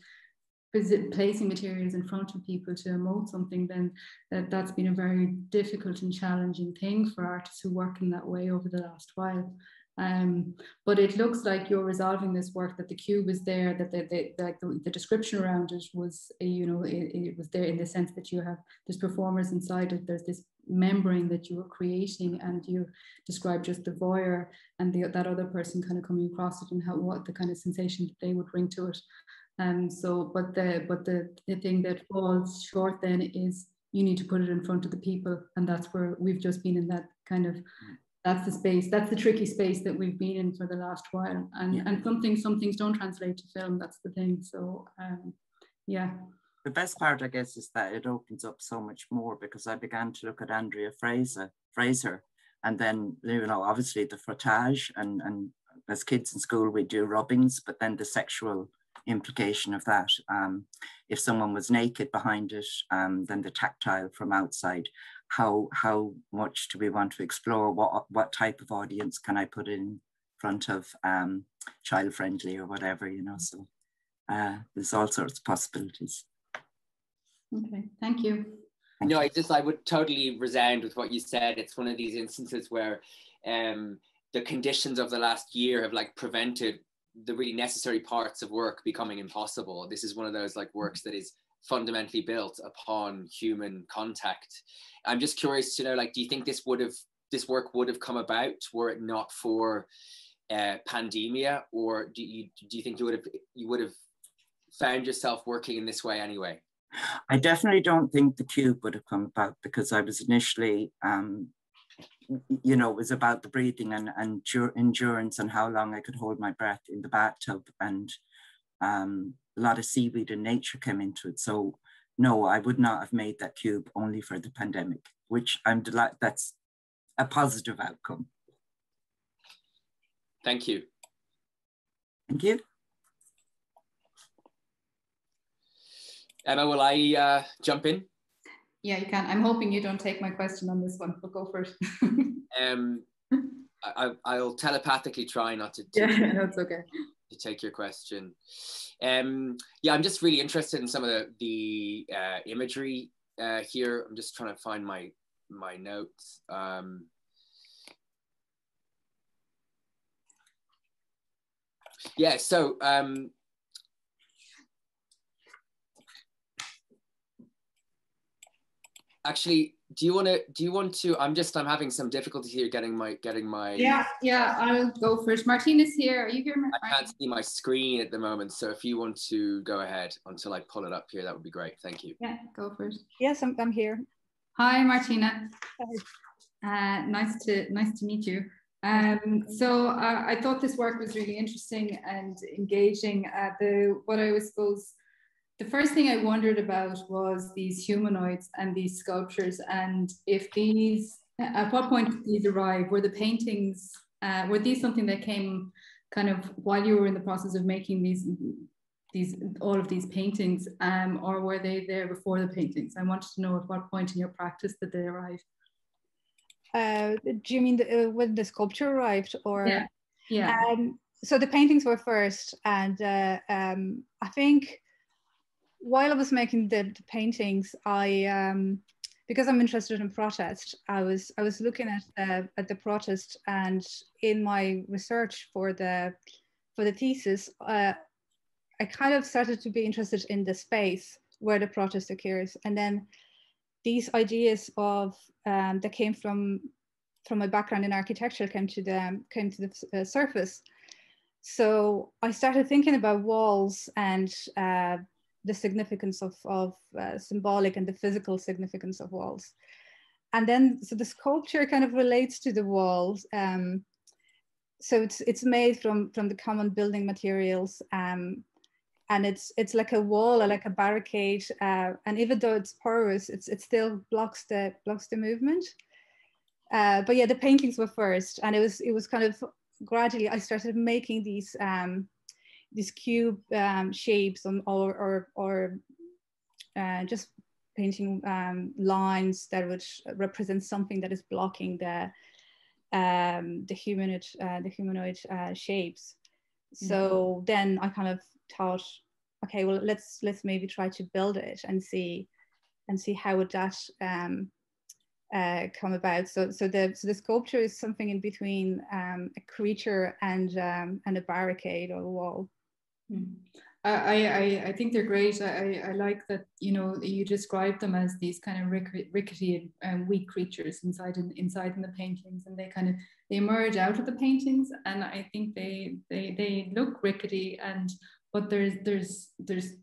placing materials in front of people to emote something, then that, that's been a very difficult and challenging thing for artists who work in that way over the last while. Um, but it looks like you're resolving this work that the cube is there, that the, the, like the, the description around it was, you know, it, it, was there in the sense that you have there's performers inside it, there's this membrane that you are creating, and you describe just the voyeur and the, that other person kind of coming across it and how what the kind of sensation that they would bring to it. Um, so, but the but the, the thing that falls short then is you need to put it in front of the people, and that's where we've just been in that kind of that's the space that's the tricky space that we've been in for the last while. And Yeah. and some things some things don't translate to film that's the thing. So um yeah. The best part, I guess, is that it opens up so much more because I began to look at Andrea Fraser, Fraser, and then you know, obviously the frottage, and and as kids in school we do rubbings, but then the sexual implication of that. Um, if someone was naked behind it, um, then the tactile from outside. How how much do we want to explore? What what type of audience can I put in front of um, child friendly or whatever, you know? So uh, there's all sorts of possibilities. okay thank you No, I just I would totally resound with what you said. It's one of these instances where um, the conditions of the last year have like prevented the really necessary parts of work becoming impossible. This is one of those like works that is fundamentally built upon human contact. I'm just curious to know, like, do you think this would have this work would have come about were it not for uh, pandemia, or do you do you think you would have you would have found yourself working in this way anyway? I definitely don't think the cube would have come about because I was initially, um, you know, it was about the breathing and, and endurance and how long I could hold my breath in the bathtub. And um, a lot of seaweed and nature came into it. So, no, I would not have made that cube only for the pandemic, which I'm delighted that's a positive outcome. Thank you. Thank you. Emma, will I uh, jump in? Yeah you can i'm hoping you don't take my question on this one but go first [LAUGHS] Um, I, I'll telepathically try not to, yeah [LAUGHS] that's okay to take your question. Um, yeah, I'm just really interested in some of the, the uh, imagery uh, here. I'm just trying to find my my notes. Um, yeah, so um, actually, do you want to? Do you want to? I'm just. I'm having some difficulty here getting my getting my. yeah yeah i'll go first martina's here are you here Mar- I can't see my screen at the moment, so if you want to go ahead until I pull it up here, that would be great. Thank you. yeah go first Yes, I'm, I'm here. Hi, Martina. Uh, nice to nice to meet you. Um, so uh, I thought this work was really interesting and engaging. Uh, the what I was suppose the first thing I wondered about was these humanoids and these sculptures, and if these at what point did these arrive? Were the paintings uh, were these something that came kind of while you were in the process of making these these all of these paintings, um, or were they there before the paintings? I wanted to know at what point in your practice did they arrive. Uh, do you mean the, uh, when the sculpture arrived or? Yeah. Yeah. Um, so the paintings were first, and uh, um, I think while I was making the, the paintings, I um, because I'm interested in protest, I was I was looking at the at the protest, and in my research for the for the thesis, uh, I kind of started to be interested in the space where the protest occurs, and then these ideas of um, that came from from my background in architecture came to the came to the uh, surface. So I started thinking about walls and uh, the significance of, of uh, symbolic and the physical significance of walls. And then, so the sculpture kind of relates to the walls. Um, so it's it's made from from the common building materials, um, and it's it's like a wall or like a barricade. Uh, and even though it's porous, it's it still blocks the blocks the movement. Uh, but yeah, the paintings were first, and it was it was kind of gradually I started making these um, these cube um, shapes on, or or, or uh, just painting um, lines that would represent something that is blocking the um, the humanoid uh, the humanoid uh, shapes. So mm-hmm. then I kind of thought, okay, well let's let's maybe try to build it and see and see how would that um, uh, come about. So so the so the sculpture is something in between um, a creature and um, and a barricade or a wall. Mm. I, I, I think they're great. I, I like that, you know, you describe them as these kind of rickety and weak creatures inside in, inside in the paintings and they kind of, they emerge out of the paintings and I think they, they, they look rickety and, but there's, there's, there's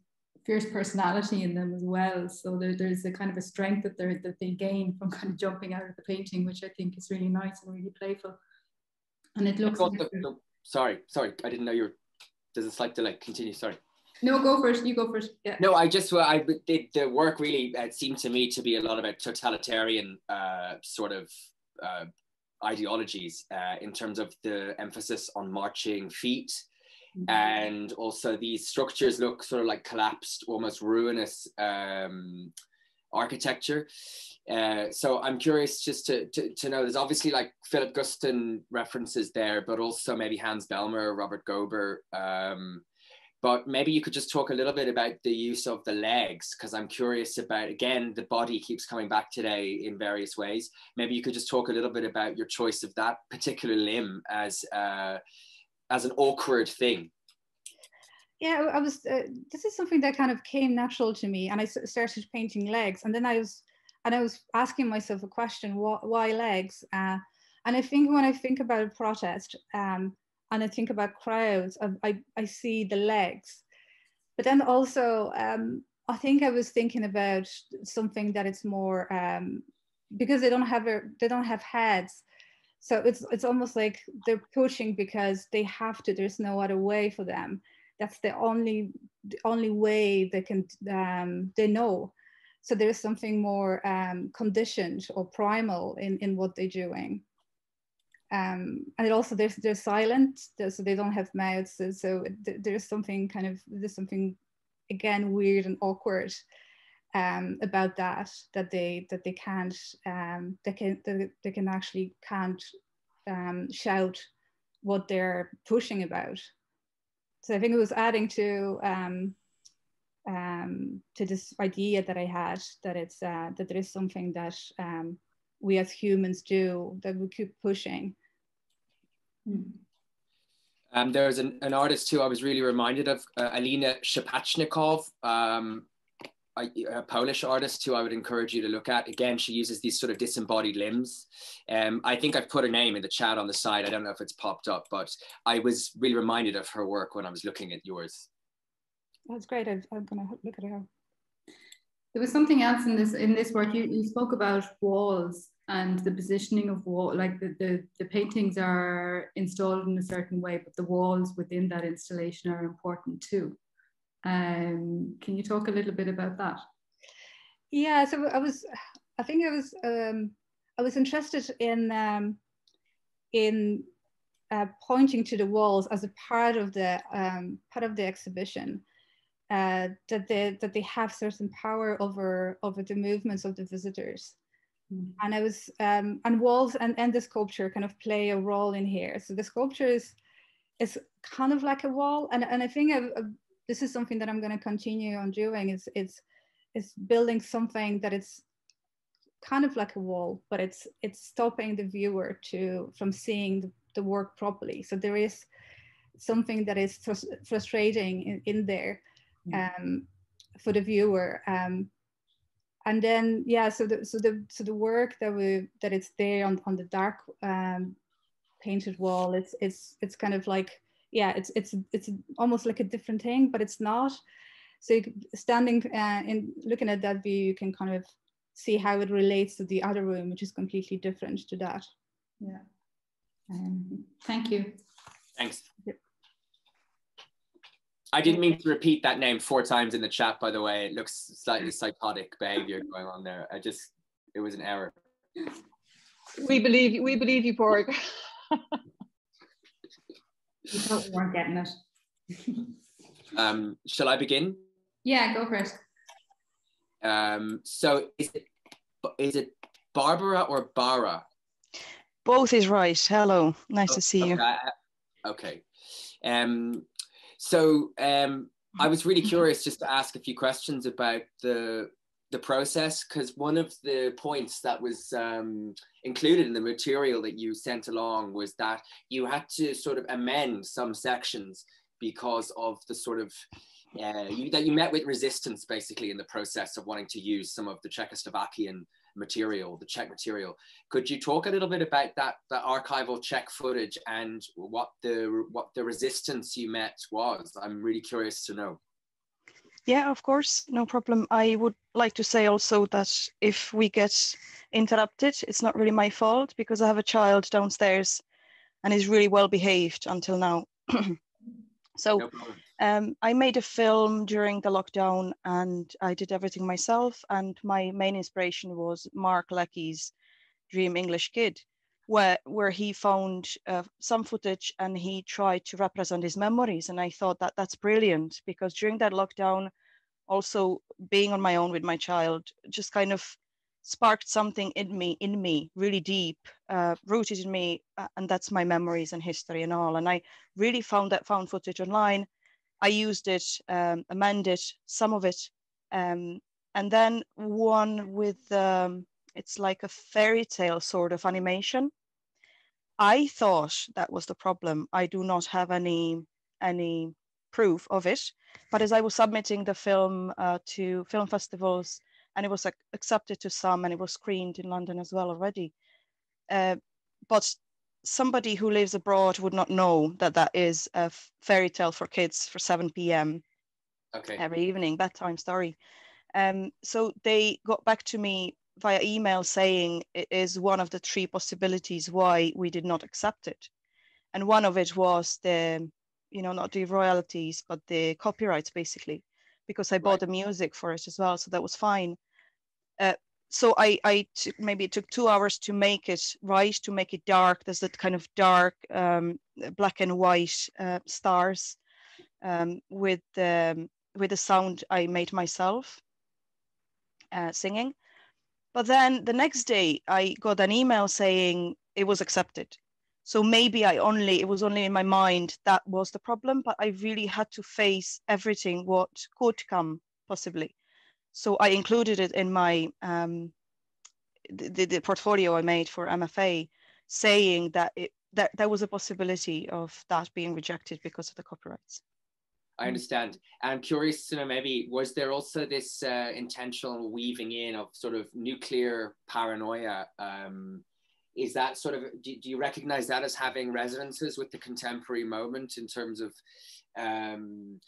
fierce personality in them as well. So there, there's a kind of a strength that they that they gain from kind of jumping out of the painting, which I think is really nice and really playful. And it looks. The, the, sorry, sorry, I didn't know you are There's a slight delay. Continue. Sorry. No, go first. You go first. Yeah. No, I just well, I did the work really uh, seemed to me to be a lot about totalitarian uh, sort of uh, ideologies uh, in terms of the emphasis on marching feet Mm-hmm. And also these structures look sort of like collapsed, almost ruinous um, architecture. Uh, so I'm curious just to, to, to, know, there's obviously like Philip Guston references there, but also maybe Hans Bellmer, Robert Gober. Um, but maybe you could just talk a little bit about the use of the legs, because I'm curious about, again, the body keeps coming back today in various ways. Maybe you could just talk a little bit about your choice of that particular limb as uh, as an awkward thing? Yeah, I was. Uh, this is something that kind of came natural to me, and I started painting legs, and then I was, and I was asking myself a question: Why legs? Uh, and I think when I think about a protest, um, and I think about crowds, I, I, I see the legs, but then also um, I think I was thinking about something that it's more um, because they don't have a, they don't have heads so it's it's almost like they're pushing because they have to there's no other way for them that's the only the only way they can um, they know. So there's something more um, conditioned or primal in in what they're doing. Um, and also there's they're silent so they don't have mouths. So, so there's something kind of there's something again weird and awkward um, about that that they that they can't um, they can they, they can actually can't um, shout what they're pushing about. So I think it was adding to um, um, to this idea that I had that it's uh, that there is something that um, we as humans do that we keep pushing. Hmm. Um, there's an, an artist who I was really reminded of, uh, Alina Szapocznikow. Um, a Polish artist who I would encourage you to look at. Again, she uses these sort of disembodied limbs. Um, I think I've put her name in the chat on the side. I don't know if it's popped up, but I was really reminded of her work when I was looking at yours. That's great. i am going to look at her. There was something else in this in this work. You, you spoke about walls and the positioning of wall. Like the, the the paintings are installed in a certain way, but the walls within that installation are important too. Um, can you talk a little bit about that? Yeah, so I was, I think I was, um, I was interested in um, in uh, pointing to the walls as a part of the um, part of the exhibition. Uh, that they that they have certain power over over the movements of the visitors. Mm. And I was um, and walls and, and the sculpture kind of play a role in here. So the sculpture is is kind of like a wall, and and I think I've, I've this is something that I'm going to continue on doing is it's is building something that it's kind of like a wall, but it's it's stopping the viewer to from seeing the, the work properly. So there is something that is frustrating in, in there mm. um, for the viewer. Um, and then yeah, so the so the so the work that we that it's there on on the dark um, painted wall, it's it's it's kind of like yeah, it's it's it's almost like a different thing, but it's not. So standing uh, and looking at that view, you can kind of see how it relates to the other room, which is completely different to that. Yeah. Um, thank you. Thanks. Yep. I didn't mean to repeat that name four times in the chat, by the way. It looks slightly psychotic behavior going on there. I just, it was an error. We believe you, we believe you, Porg. [LAUGHS] We thought we weren't getting it. [LAUGHS] um, shall I begin? Yeah, go for it. Um, so is it is it Barbara or Bara? Both is right. Hello, nice oh, to see okay. you. Okay. Um, so um, I was really curious just to ask a few questions about the the process because one of the points that was um, included in the material that you sent along was that you had to sort of amend some sections because of the sort of uh, you, that you met with resistance basically in the process of wanting to use some of the Czechoslovakian material, the Czech material. Could you talk a little bit about that, the archival Czech footage and what the what the resistance you met was? I'm really curious to know. Yeah, of course, no problem. I would like to say also that if we get interrupted, it's not really my fault because I have a child downstairs and is really well behaved until now. [CLEARS THROAT] so No um, I made a film during the lockdown and I did everything myself. And my main inspiration was Mark Leckey's Dream English Kid, where, where he found uh, some footage and he tried to represent his memories. And I thought that that's brilliant because during that lockdown, also being on my own with my child just kind of sparked something in me in me really deep uh, rooted in me uh, and that's my memories and history and all and i really found that found footage online i used it um, amended some of it um, and then one with um, it's like a fairy tale sort of animation i thought that was the problem i do not have any any proof of it but as i was submitting the film uh, to film festivals and it was like, accepted to some and it was screened in London as well already. Uh, but somebody who lives abroad would not know that that is a fairy tale for kids for 7 p.m. Okay. every evening, bedtime story. Um, so they got back to me via email saying it is one of the three possibilities why we did not accept it. And one of it was the, you know, not the royalties, but the copyrights basically because I bought the music for it as well, so that was fine. Uh, so I, I t- maybe it took two hours to make it right, to make it dark. There's that kind of dark um, black and white uh, stars um, with the with the sound I made myself uh, singing. But then the next day, I got an email saying it was accepted. So maybe I only, it was only in my mind that was the problem, but I really had to face everything what could come possibly. So I included it in my, um, the, the portfolio I made for MFA saying that it, that there was a possibility of that being rejected because of the copyrights. I understand. And I'm curious to know maybe was there also this uh, intentional weaving in of sort of nuclear paranoia? Um, is that sort of do, do, you recognize that as having resonances with the contemporary moment in terms of um,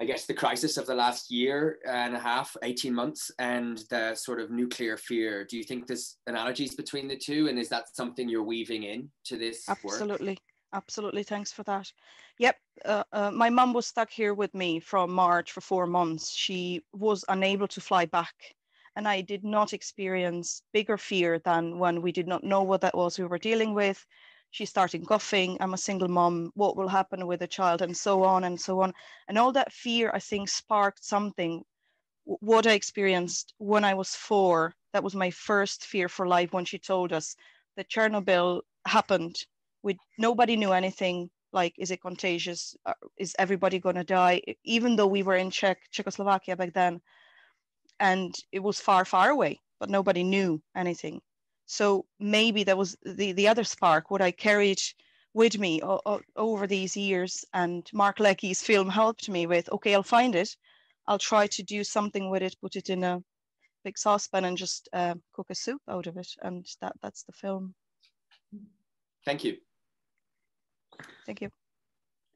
i guess the crisis of the last year and a half 18 months and the sort of nuclear fear do you think there's analogies between the two and is that something you're weaving in to this absolutely work? Absolutely thanks for that yep uh, uh, my mum was stuck here with me from march for four months she was unable to fly back and I did not experience bigger fear than when we did not know what that was we were dealing with. She started coughing. I'm a single mom. What will happen with a child, and so on and so on. And all that fear, I think, sparked something. What I experienced when I was four, that was my first fear for life when she told us that Chernobyl happened. Nobody knew anything. Like, is it contagious? Uh, is everybody going to die? Even though we were in Czech Czechoslovakia back then, and it was far, far away, but nobody knew anything. So maybe that was the, the other spark, what I carried with me o- o- over these years. And Mark Leckey's film helped me with, okay, I'll find it. I'll try to do something with it, put it in a big saucepan and just uh, cook a soup out of it. And that that's the film. Thank you. Thank you.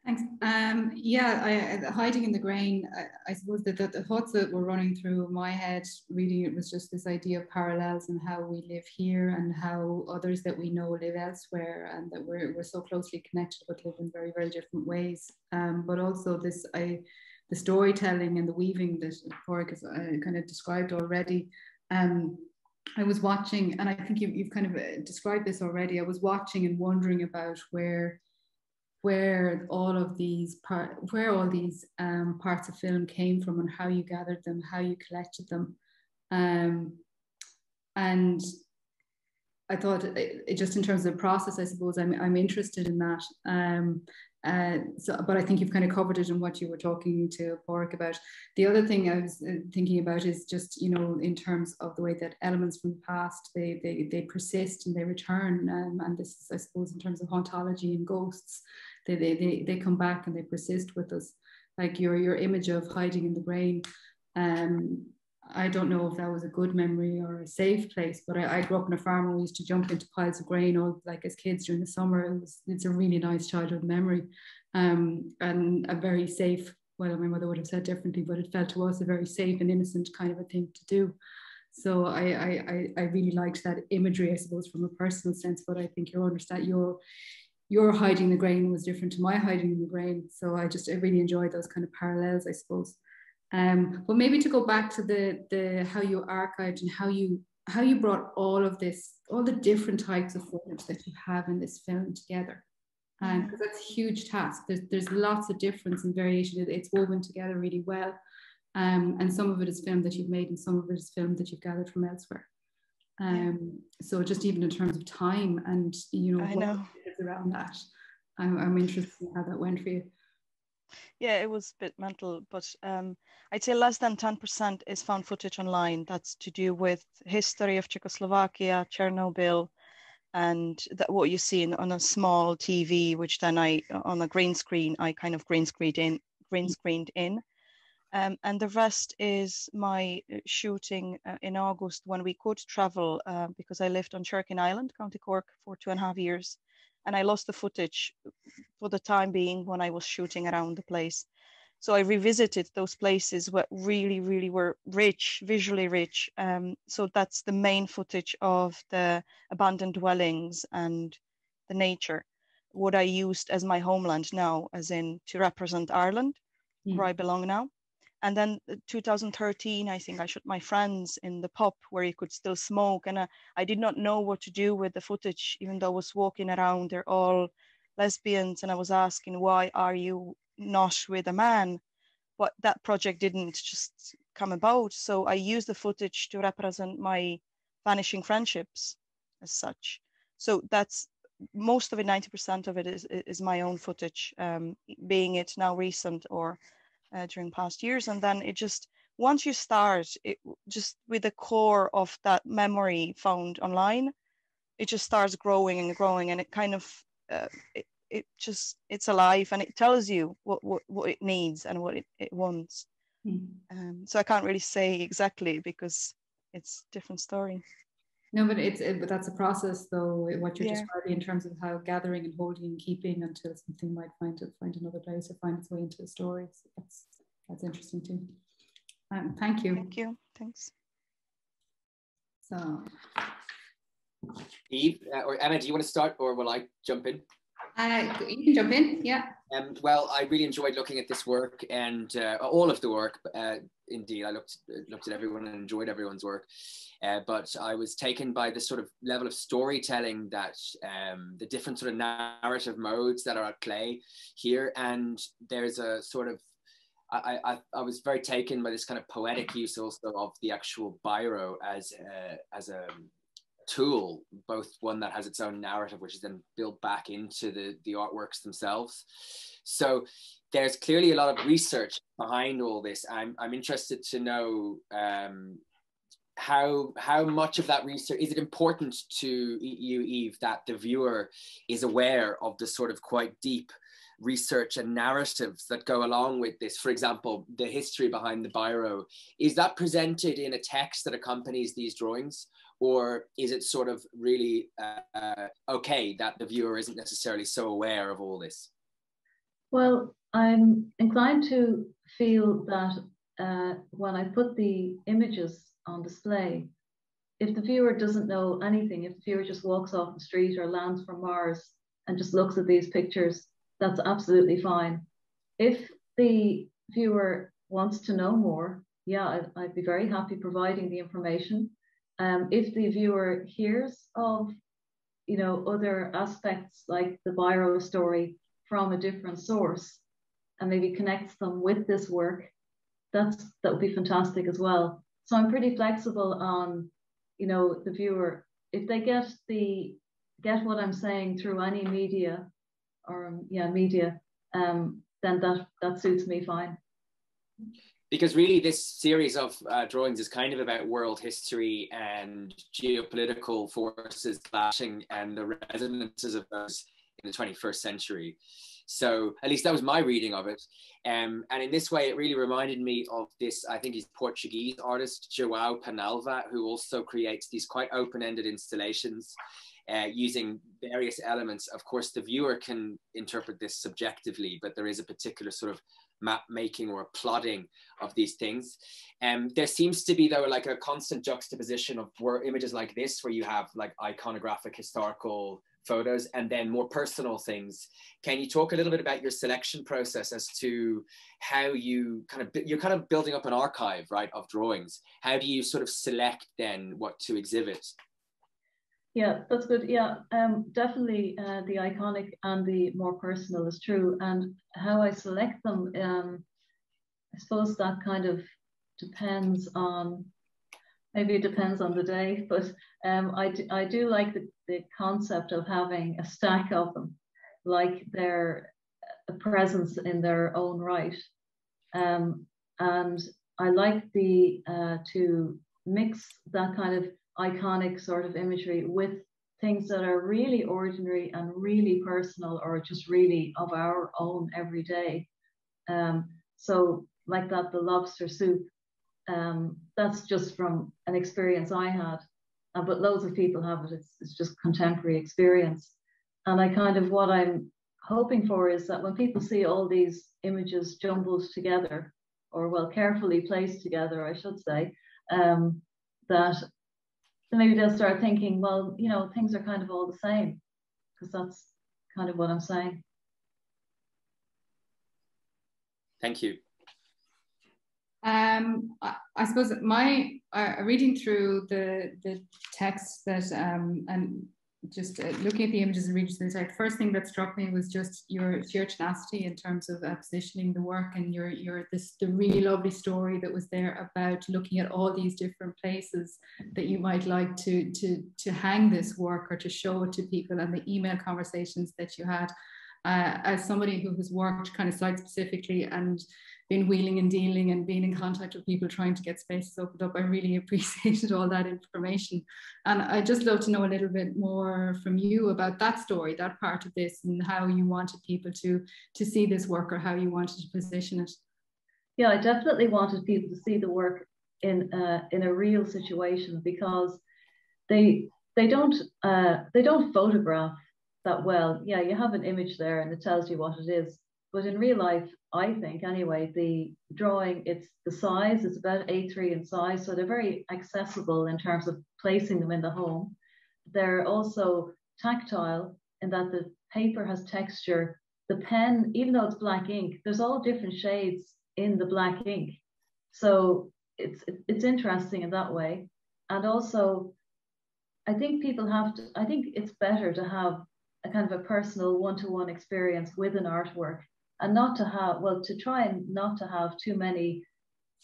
Thanks. Um, yeah, I, hiding in the grain. I, I suppose that the, the, thoughts that were running through my head reading it was just this idea of parallels and how we live here and how others that we know live elsewhere, and that we're we're so closely connected but live in very very different ways. Um, but also this I, the storytelling and the weaving that Porrick has uh, kind of described already. Um, I was watching, and I think you, you've kind of uh, described this already. I was watching and wondering about where where all of these part where all these um, parts of film came from and how you gathered them how you collected them um, and I thought it, it, just in terms of the process I suppose I'm, I'm interested in that um, uh, so, but I think you've kind of covered it in what you were talking to Porrick about. The other thing I was uh, thinking about is just, you know, in terms of the way that elements from the past, they, they, they persist and they return. Um, and this is, I suppose, in terms of hauntology and ghosts, they, they, they, they come back and they persist with us. Like your, your image of hiding in the grain. Um, I don't know if that was a good memory or a safe place, but I, I, grew up in a farm where we used to jump into piles of grain all like as kids during the summer. It was it's a really nice childhood memory, um, and a very safe well, my mother would have said differently, but it felt to us a very safe and innocent kind of a thing to do. So I, I, I really liked that imagery, I suppose, from a personal sense. But I think your understand your your hiding the grain was different to my hiding the grain. So I just I really enjoyed those kind of parallels, I suppose. Um, but maybe to go back to the the how you archived and how you how you brought all of this, all the different types of footage that you have in this film together. And because that's a huge task. There's there's lots of difference and variation. It's woven together really well. Um, and some of it is film that you've made and some of it is film that you've gathered from elsewhere. Um, so just even in terms of time and you know, I know. around that, I'm, I'm interested in how that went for you. Yeah, it was a bit mental, but um, I'd say less than 10% is found footage online. That's to do with history of Czechoslovakia, Chernobyl, and that what you see in, on a small TV, which then I on a green screen, I kind of green screened in, green screened in. Um, and the rest is my uh, shooting uh, in August when we could travel uh, because I lived on Sherkin Island, County Cork, for two and a half years. And I lost the footage for the time being when I was shooting around the place. So I revisited those places where really, really were rich, visually rich. Um, so that's the main footage of the abandoned dwellings and the nature. What I used as my homeland now, as in to represent Ireland, mm. where I belong now and then uh, 2013 i think i shot my friends in the pub where you could still smoke and uh, i did not know what to do with the footage even though i was walking around they're all lesbians and i was asking why are you not with a man? But that project didn't just come about so i used the footage to represent my vanishing friendships as such. So that's most of it 90% of it is, is my own footage um, being it now recent or uh, during past years. And then it just once you start it just with the core of that memory found online it just starts growing and growing. And it kind of uh, it, it just it's alive and it tells you what what, what it needs and what it, it wants. Mm. um, so i can't really say exactly because it's different story no but it's it, but that's a process though what you're yeah. describing in terms of how gathering and holding and keeping until something might find it find another place or find its way into the story. So that's that's interesting too. Um, thank you. Thank you. Thanks. So. Eve uh, or emma do you want to start or will i jump in? Uh, you can jump in yeah um, well, I really enjoyed looking at this work and uh, all of the work. Uh, indeed, I looked looked at everyone and enjoyed everyone's work. Uh, but I was taken by the sort of level of storytelling that um, the different sort of narrative modes that are at play here, and there's a sort of I, I, I was very taken by this kind of poetic use also of the actual biro as a, as a tool, both one that has its own narrative, which is then built back into the, the artworks themselves. So there's clearly a lot of research behind all this. I'm, I'm interested to know um, how how much of that research is it important to you eve that the viewer is aware of the sort of quite deep research and narratives that go along with this for example the history behind the biro is that presented in a text that accompanies these drawings or is it sort of really uh, okay that the viewer isn't necessarily so aware of all this well i'm inclined to feel that uh, when i put the images on display. If the viewer doesn't know anything, if the viewer just walks off the street or lands from Mars and just looks at these pictures, that's absolutely fine. If the viewer wants to know more, yeah, I'd, I'd be very happy providing the information. Um, if the viewer hears of, you know, other aspects like the Biro story from a different source and maybe connects them with this work, that's that would be fantastic as well. So I'm pretty flexible on, you know, the viewer. If they get the get what I'm saying through any media or yeah, media, um, then that that suits me fine. Because really, this series of uh, drawings is kind of about world history and geopolitical forces clashing and the resonances of those in the 21st century. So at least that was my reading of it. Um, and in this way, it really reminded me of this, I think he's Portuguese artist, Joao Penalva, who also creates these quite open-ended installations uh, using various elements. Of course, the viewer can interpret this subjectively, but there is a particular sort of map making or plotting of these things. And um, there seems to be though like a constant juxtaposition of where images like this, where you have like iconographic historical photos and then more personal things. Can you talk a little bit about your selection process as to how you kind of you're kind of building up an archive, right, of drawings? How do you sort of select then what to exhibit? Yeah, that's good. Yeah, um, definitely uh, the iconic and the more personal is true. And how I select them, um, I suppose that kind of depends on, maybe it depends on the day, [LAUGHS] but um, I, do, I do like the, the concept of having a stack of them, like they're a presence in their own right. Um, and I like the uh, to mix that kind of iconic sort of imagery with things that are really ordinary and really personal or just really of our own everyday. Um, so, like that, the lobster soup, um, that's just from an experience I had, uh, but loads of people have it. It's, it's just contemporary experience. And I kind of what I'm hoping for is that when people see all these images jumbled together, or well, carefully placed together, I should say, um, that so maybe they'll start thinking, well, you know, things are kind of all the same, because that's kind of what I'm saying. Thank you. Um, I, I suppose my uh, reading through the the text that um, and just uh, looking at the images and reading the text, first thing that struck me was just your sheer tenacity in terms of uh, positioning the work and your your this the really lovely story that was there about looking at all these different places that you might like to to to hang this work or to show it to people and the email conversations that you had. Uh, as somebody who has worked kind of site specifically and been wheeling and dealing and being in contact with people trying to get spaces opened up. I really [LAUGHS] appreciated all that information. And I'd just love to know a little bit more from you about that story, that part of this, and how you wanted people to, to see this work or how you wanted to position it. Yeah, I definitely wanted people to see the work in uh, in a real situation because they they don't uh, they don't photograph that well. Yeah, you have an image there and it tells you what it is, but in real life, I think anyway, the drawing, it's the size, it's about A3 in size. So they're very accessible in terms of placing them in the home. They're also tactile in that the paper has texture. The pen, even though it's black ink, there's all different shades in the black ink. So it's it's interesting in that way. And also, I think people have to, I think it's better to have a kind of a personal one-to-one experience with an artwork and not to have well to try and not to have too many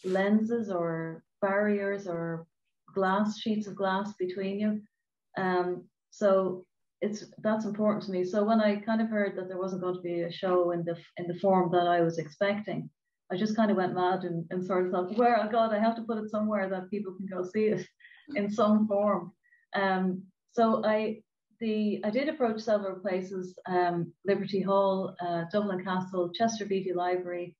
lenses or barriers or glass sheets of glass between you. Um, so it's that's important to me. So when i kind of heard that there wasn't going to be a show in the in the form that i was expecting i just kind of went mad and, and sort of thought where oh god i have to put it somewhere that people can go see it [LAUGHS] in some form. Um, so i the I did approach several places, um, Liberty Hall, uh, Dublin Castle, Chester Beatty Library.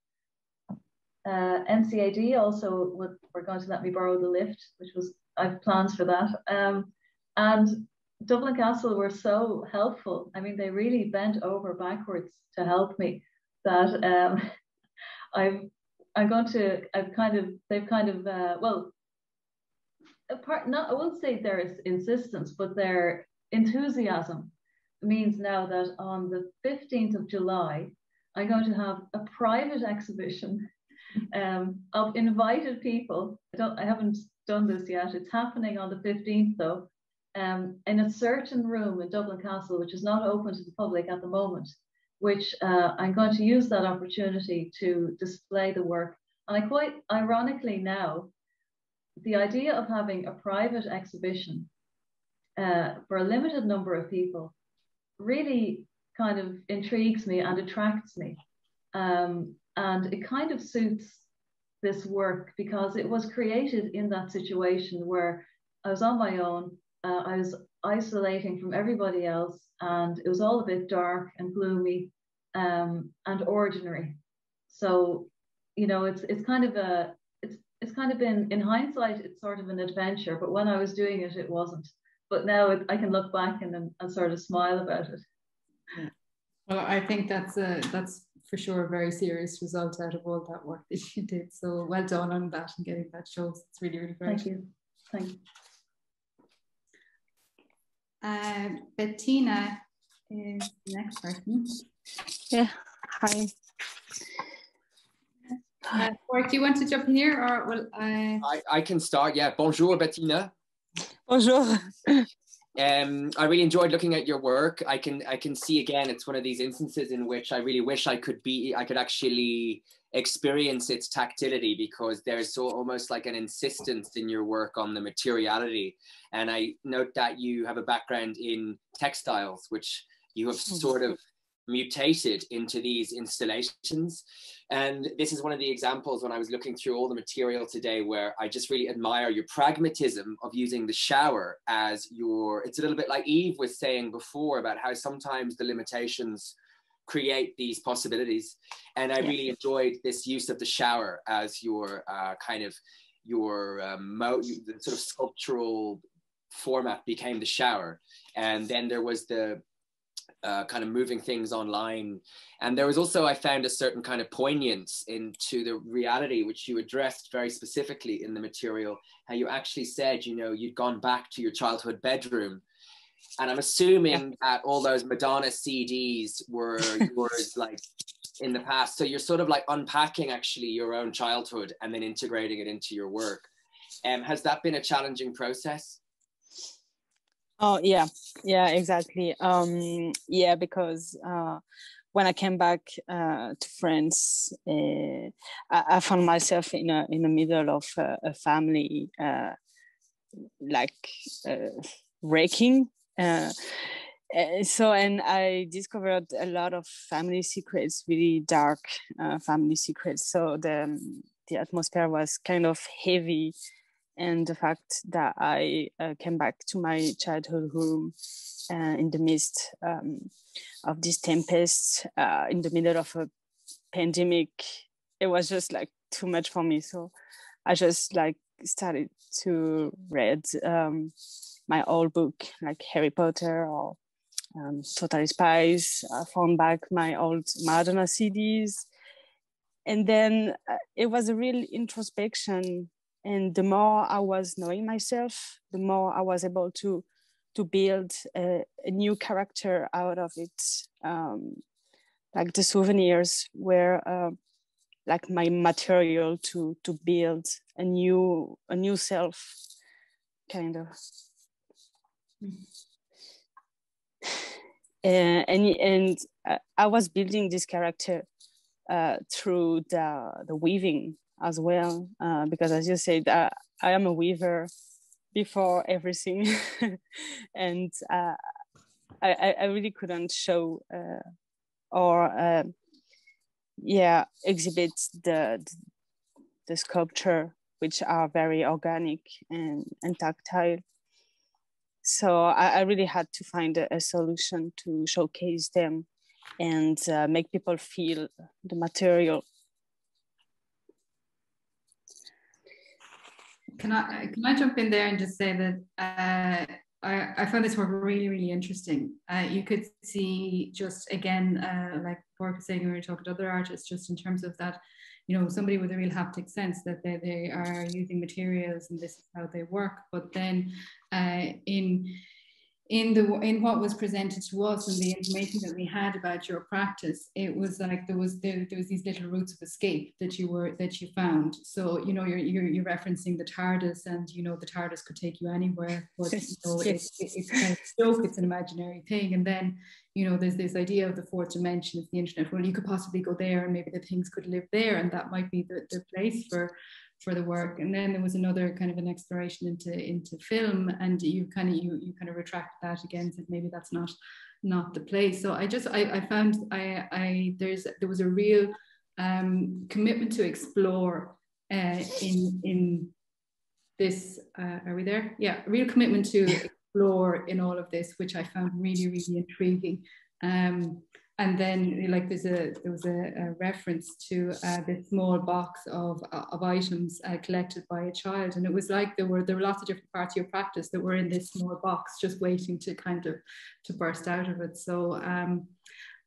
Uh, NCAD also would, were going to let me borrow the lift, which was I've plans for that. Um, and Dublin Castle were so helpful. I mean, they really bent over backwards to help me. That um, [LAUGHS] I've I'm going to I've kind of they've kind of uh, well apart not I won't say their insistence, but their enthusiasm means now that on the 15th of July, I'm going to have a private exhibition um, of invited people. I I haven't done this yet. It's happening on the 15th though, um, in a certain room in Dublin Castle, which is not open to the public at the moment. Which uh, I'm going to use that opportunity to display the work. And I quite ironically now, the idea of having a private exhibition uh, for a limited number of people really kind of intrigues me and attracts me. Um, and it kind of suits this work because it was created in that situation where I was on my own, uh, I was isolating from everybody else, and it was all a bit dark and gloomy um, and ordinary. So, you know, it's it's kind of a it's it's kind of been in hindsight, it's sort of an adventure, but when I was doing it, it wasn't but now it, I can look back and, and sort of smile about it. Well, I think that's uh, that's for sure a very serious result out of all that work that you did. So well done on that and getting that show. It's really, really great. Thank you. Thank you. Uh, Bettina is the next person. Yeah, hi. Uh, or do you want to jump in here or well I, I can start yeah bonjour Bettina bonjour um, I really enjoyed looking at your work. I can I can see again it's one of these instances in which I really wish I could be I could actually experience its tactility because there's so almost like an insistence in your work on the materiality. And I note that you have a background in textiles, which you have sort of mutated into these installations. And this is one of the examples when I was looking through all the material today where I just really admire your pragmatism of using the shower as your, it's a little bit like Eve was saying before about how sometimes the limitations create these possibilities. And I yeah. really enjoyed this use of the shower as your uh, kind of your um, mo- the sort of sculptural format became the shower. And then there was the uh, kind of moving things online. And there was also, I found a certain kind of poignance into the reality, which you addressed very specifically in the material, how you actually said, you know, you'd gone back to your childhood bedroom. And I'm assuming that all those Madonna CDs were [LAUGHS] yours, like in the past. So you're sort of like unpacking actually your own childhood and then integrating it into your work. Um, has that been a challenging process? Oh yeah, yeah, exactly. Um, yeah, because uh, when I came back uh, to France, uh, I, I, found myself in a in the middle of a, a family uh, like wrecking. Uh, uh, so and I discovered a lot of family secrets, really dark family secrets. So the the atmosphere was kind of heavy and the fact that I uh, came back to my childhood home uh, in the midst um, of this tempest, uh, in the middle of a pandemic, it was just like too much for me. So I just like started to read um, my old book, like Harry Potter or um, Totally Spies. I found back my old Madonna CDs. And then uh, it was a real introspection and the more i was knowing myself the more i was able to to build a, a new character out of it. Um, like the souvenirs were uh, like my material to to build a new a new self kind of. Uh, [LAUGHS] and and uh, I was building this character uh, through the the weaving as well uh, because as you said uh, i am a weaver before everything. [LAUGHS] And uh, I, I really couldn't show uh, or uh, yeah exhibit the the sculpture which are very organic and, and tactile. So I, I really had to find a, a solution to showcase them and uh, make people feel the material Can I can I jump in there and just say that uh, I, I found this work really really interesting. Uh, you could see just again uh, like Bork was saying when we were talking to other artists, just in terms of that, you know, somebody with a real haptic sense that they, they are using materials and this is how they work. But then uh, in in the in what was presented to us and the information that we had about your practice it was like there was there, there was these little routes of escape that you were that you found. So you know you're you're, you're referencing the tardis and you know the tardis could take you anywhere but you know it, it, it's kind of joke it's an imaginary thing. And then you know there's this idea of the fourth dimension of the internet. Well you could possibly go there and maybe the things could live there and that might be the, the place for for the work. And then there was another kind of an exploration into into film, and you kind of you you kind of retract that again, said maybe that's not not the place. So I just I, I found I I there's there was a real um, commitment to explore uh, in in this. Uh, are we there? Yeah, real commitment to explore in all of this, which I found really really intriguing. Um, and then like there's a there was a, a reference to uh, this small box of, of items uh, collected by a child. And it was like there were there were lots of different parts of your practice that were in this small box just waiting to kind of to burst out of it. So um,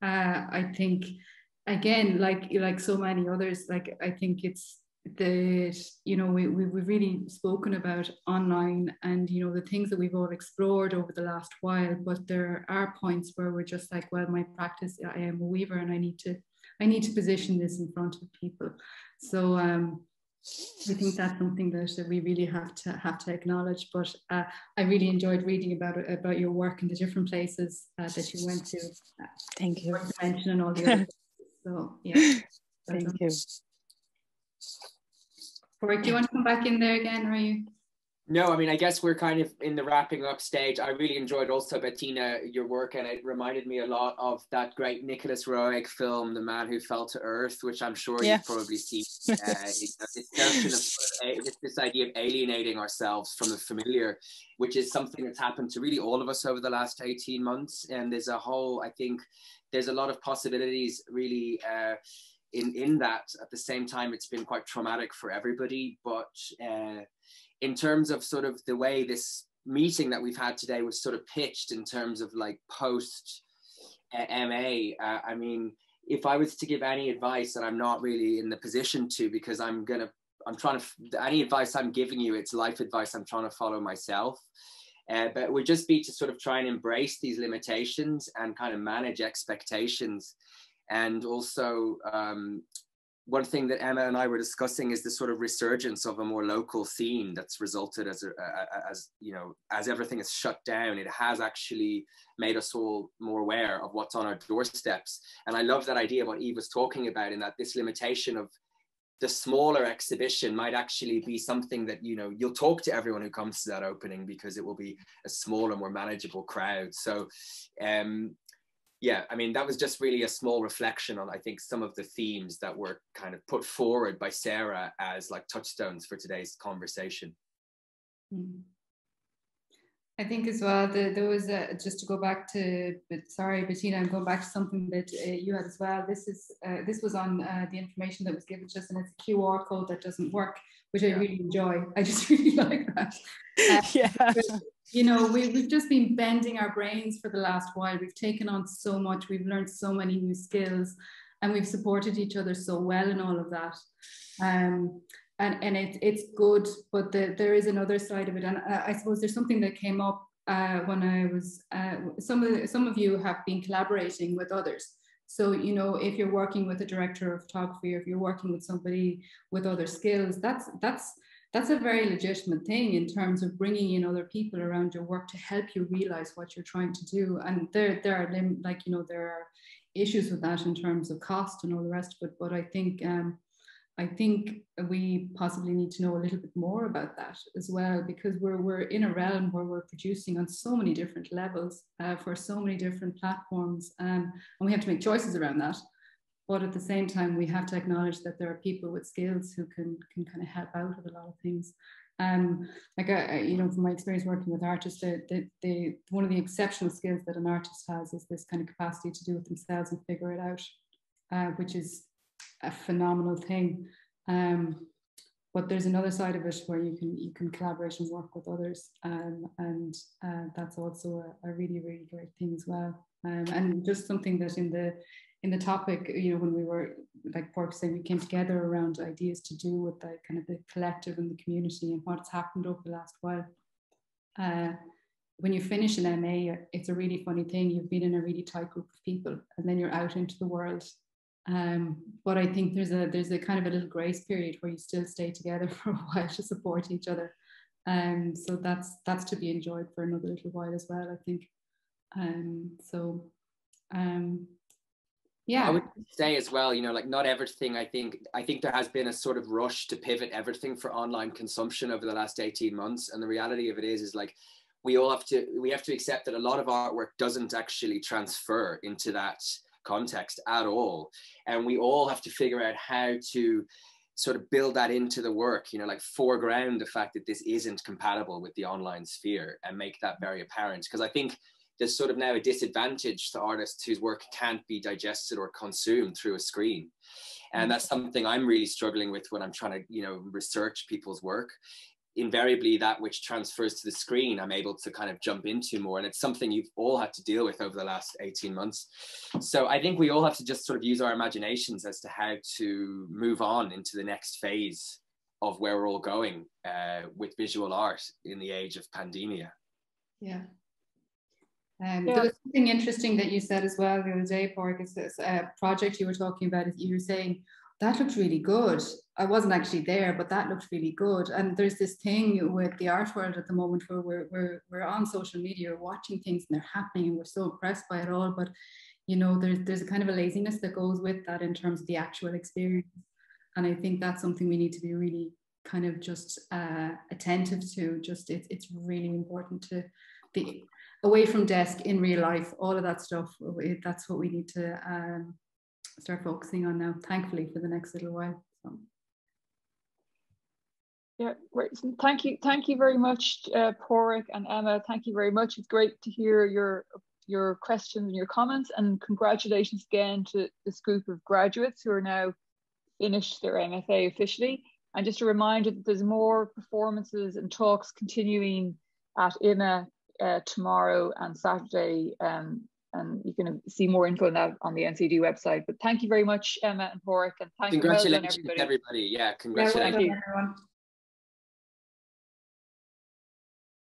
uh, I think again, like like so many others, like I think it's that you know we, we, we've really spoken about online and you know the things that we've all explored over the last while but there are points where we're just like well my practice i am a weaver and i need to i need to position this in front of people so um I think that's something that we really have to have to acknowledge. But uh, I really enjoyed reading about about your work in the different places uh, that you went to. Thank you. Mention and all the other. so yeah. [LAUGHS] Thank you. Warwick, do you want to come back in there again? Or are you? No, I mean, I guess we're kind of in the wrapping up stage. I really enjoyed also, Bettina, your work, and it reminded me a lot of that great Nicolas Roeg film, The Man Who Fell to Earth, which I'm sure yeah. you've probably seen. Uh, it's, of, this idea of alienating ourselves from the familiar, which is something that's happened to really all of us over the last 18 months. And there's a whole, I think, there's a lot of possibilities really. Uh, in in that at the same time it's been quite traumatic for everybody. But uh, in terms of sort of the way this meeting that we've had today was sort of pitched in terms of like post uh, ma uh, i mean if i was to give any advice and i'm not really in the position to because i'm gonna i'm trying to any advice i'm giving you it's life advice i'm trying to follow myself. Uh, but it would just be to sort of try and embrace these limitations and kind of manage expectations and also, um, one thing that Emma and I were discussing is the sort of resurgence of a more local scene that's resulted as, a, as you know, as everything is shut down, it has actually made us all more aware of what's on our doorsteps. And I love that idea what Eve was talking about in that this limitation of the smaller exhibition might actually be something that you know you'll talk to everyone who comes to that opening because it will be a smaller more manageable crowd so um yeah, I mean, that was just really a small reflection on, I think, some of the themes that were kind of put forward by Sarah as like touchstones for today's conversation. Mm. I think as well that there was a, just to go back to, but sorry, Bettina, I'm going back to something that uh, you had as well. This is uh, this was on uh, the information that was given to us, and it's a QR code that doesn't work, which I really enjoy. I just [LAUGHS] really like that. Uh, [LAUGHS] yeah. But, you know, we, we've just been bending our brains for the last while. We've taken on so much. We've learned so many new skills, and we've supported each other so well in all of that. Um, and and it, it's good, but the, there is another side of it. And I, I suppose there's something that came up uh, when I was. Uh, some of some of you have been collaborating with others. So, you know, if you're working with a director of photography, or if you're working with somebody with other skills, that's that's that's a very legitimate thing in terms of bringing in other people around your work to help you realize what you're trying to do. And there, there are like you know there are issues with that in terms of cost and all the rest of it. But I think um, I think we possibly need to know a little bit more about that as well, because we're, we're in a realm where we're producing on so many different levels uh, for so many different platforms, um, and we have to make choices around that. But at the same time, we have to acknowledge that there are people with skills who can, can kind of help out with a lot of things. Um, like I, you know, from my experience working with artists, the, the, the, one of the exceptional skills that an artist has is this kind of capacity to do it themselves and figure it out, uh, which is a phenomenal thing. Um, but there's another side of it where you can you can collaborate and work with others, um, and uh, that's also a, a, really really great thing as well. Um, and just something that in the in the topic, you know, when we were like Pork saying, we came together around ideas to do with the kind of the collective and the community and what's happened over the last while. Uh, when you finish an MA, it's a really funny thing. You've been in a really tight group of people, and then you're out into the world um, but I think there's a there's a kind of a little grace period where you still stay together [LAUGHS] for a while to support each other. Um, so that's that's to be enjoyed for another little while as well, I think. Um, so um, yeah. I would say as well, you know, like not everything. I think I think there has been a sort of rush to pivot everything for online consumption over the last eighteen months, and the reality of it is, is like we all have to we have to accept that a lot of artwork doesn't actually transfer into that context at all. And we all have to figure out how to sort of build that into the work, you know, like foreground the fact that this isn't compatible with the online sphere and make that very apparent. Because I think there's sort of now a disadvantage to artists whose work can't be digested or consumed through a screen. And mm. that's something I'm really struggling with when I'm trying to, you know, research people's work invariably that which transfers to the screen i'm able to kind of jump into more and it's something you've all had to deal with over the last 18 months so i think we all have to just sort of use our imaginations as to how to move on into the next phase of where we're all going uh, with visual art in the age of pandemia yeah um, yeah. There was something interesting that you said as well the other day, Pork, is this uh, project you were talking about. You were saying that looked really good. I wasn't actually there, but that looked really good. And there's this thing with the art world at the moment where we're, we're, we're on social media, watching things and they're happening and we're so impressed by it all. But, you know, there's, there's a kind of a laziness that goes with that in terms of the actual experience. And I think that's something we need to be really kind of just uh, attentive to. Just it's, it's really important to be away from desk in real life, all of that stuff. That's what we need to um, start focusing on now, thankfully, for the next little while. So. Yeah. Thank you. Thank you very much, uh, Pádraic and Emma. Thank you very much. It's great to hear your your questions and your comments and congratulations again to this group of graduates who are now finished their MFA officially. And just a reminder that there's more performances and talks continuing at IMMA uh, tomorrow and Saturday um, and you can see more info on that on the NCAD website. But thank you very much, Emma and Pádraic, and thank congratulations, well everybody. everybody. Yeah, congratulations. Yeah,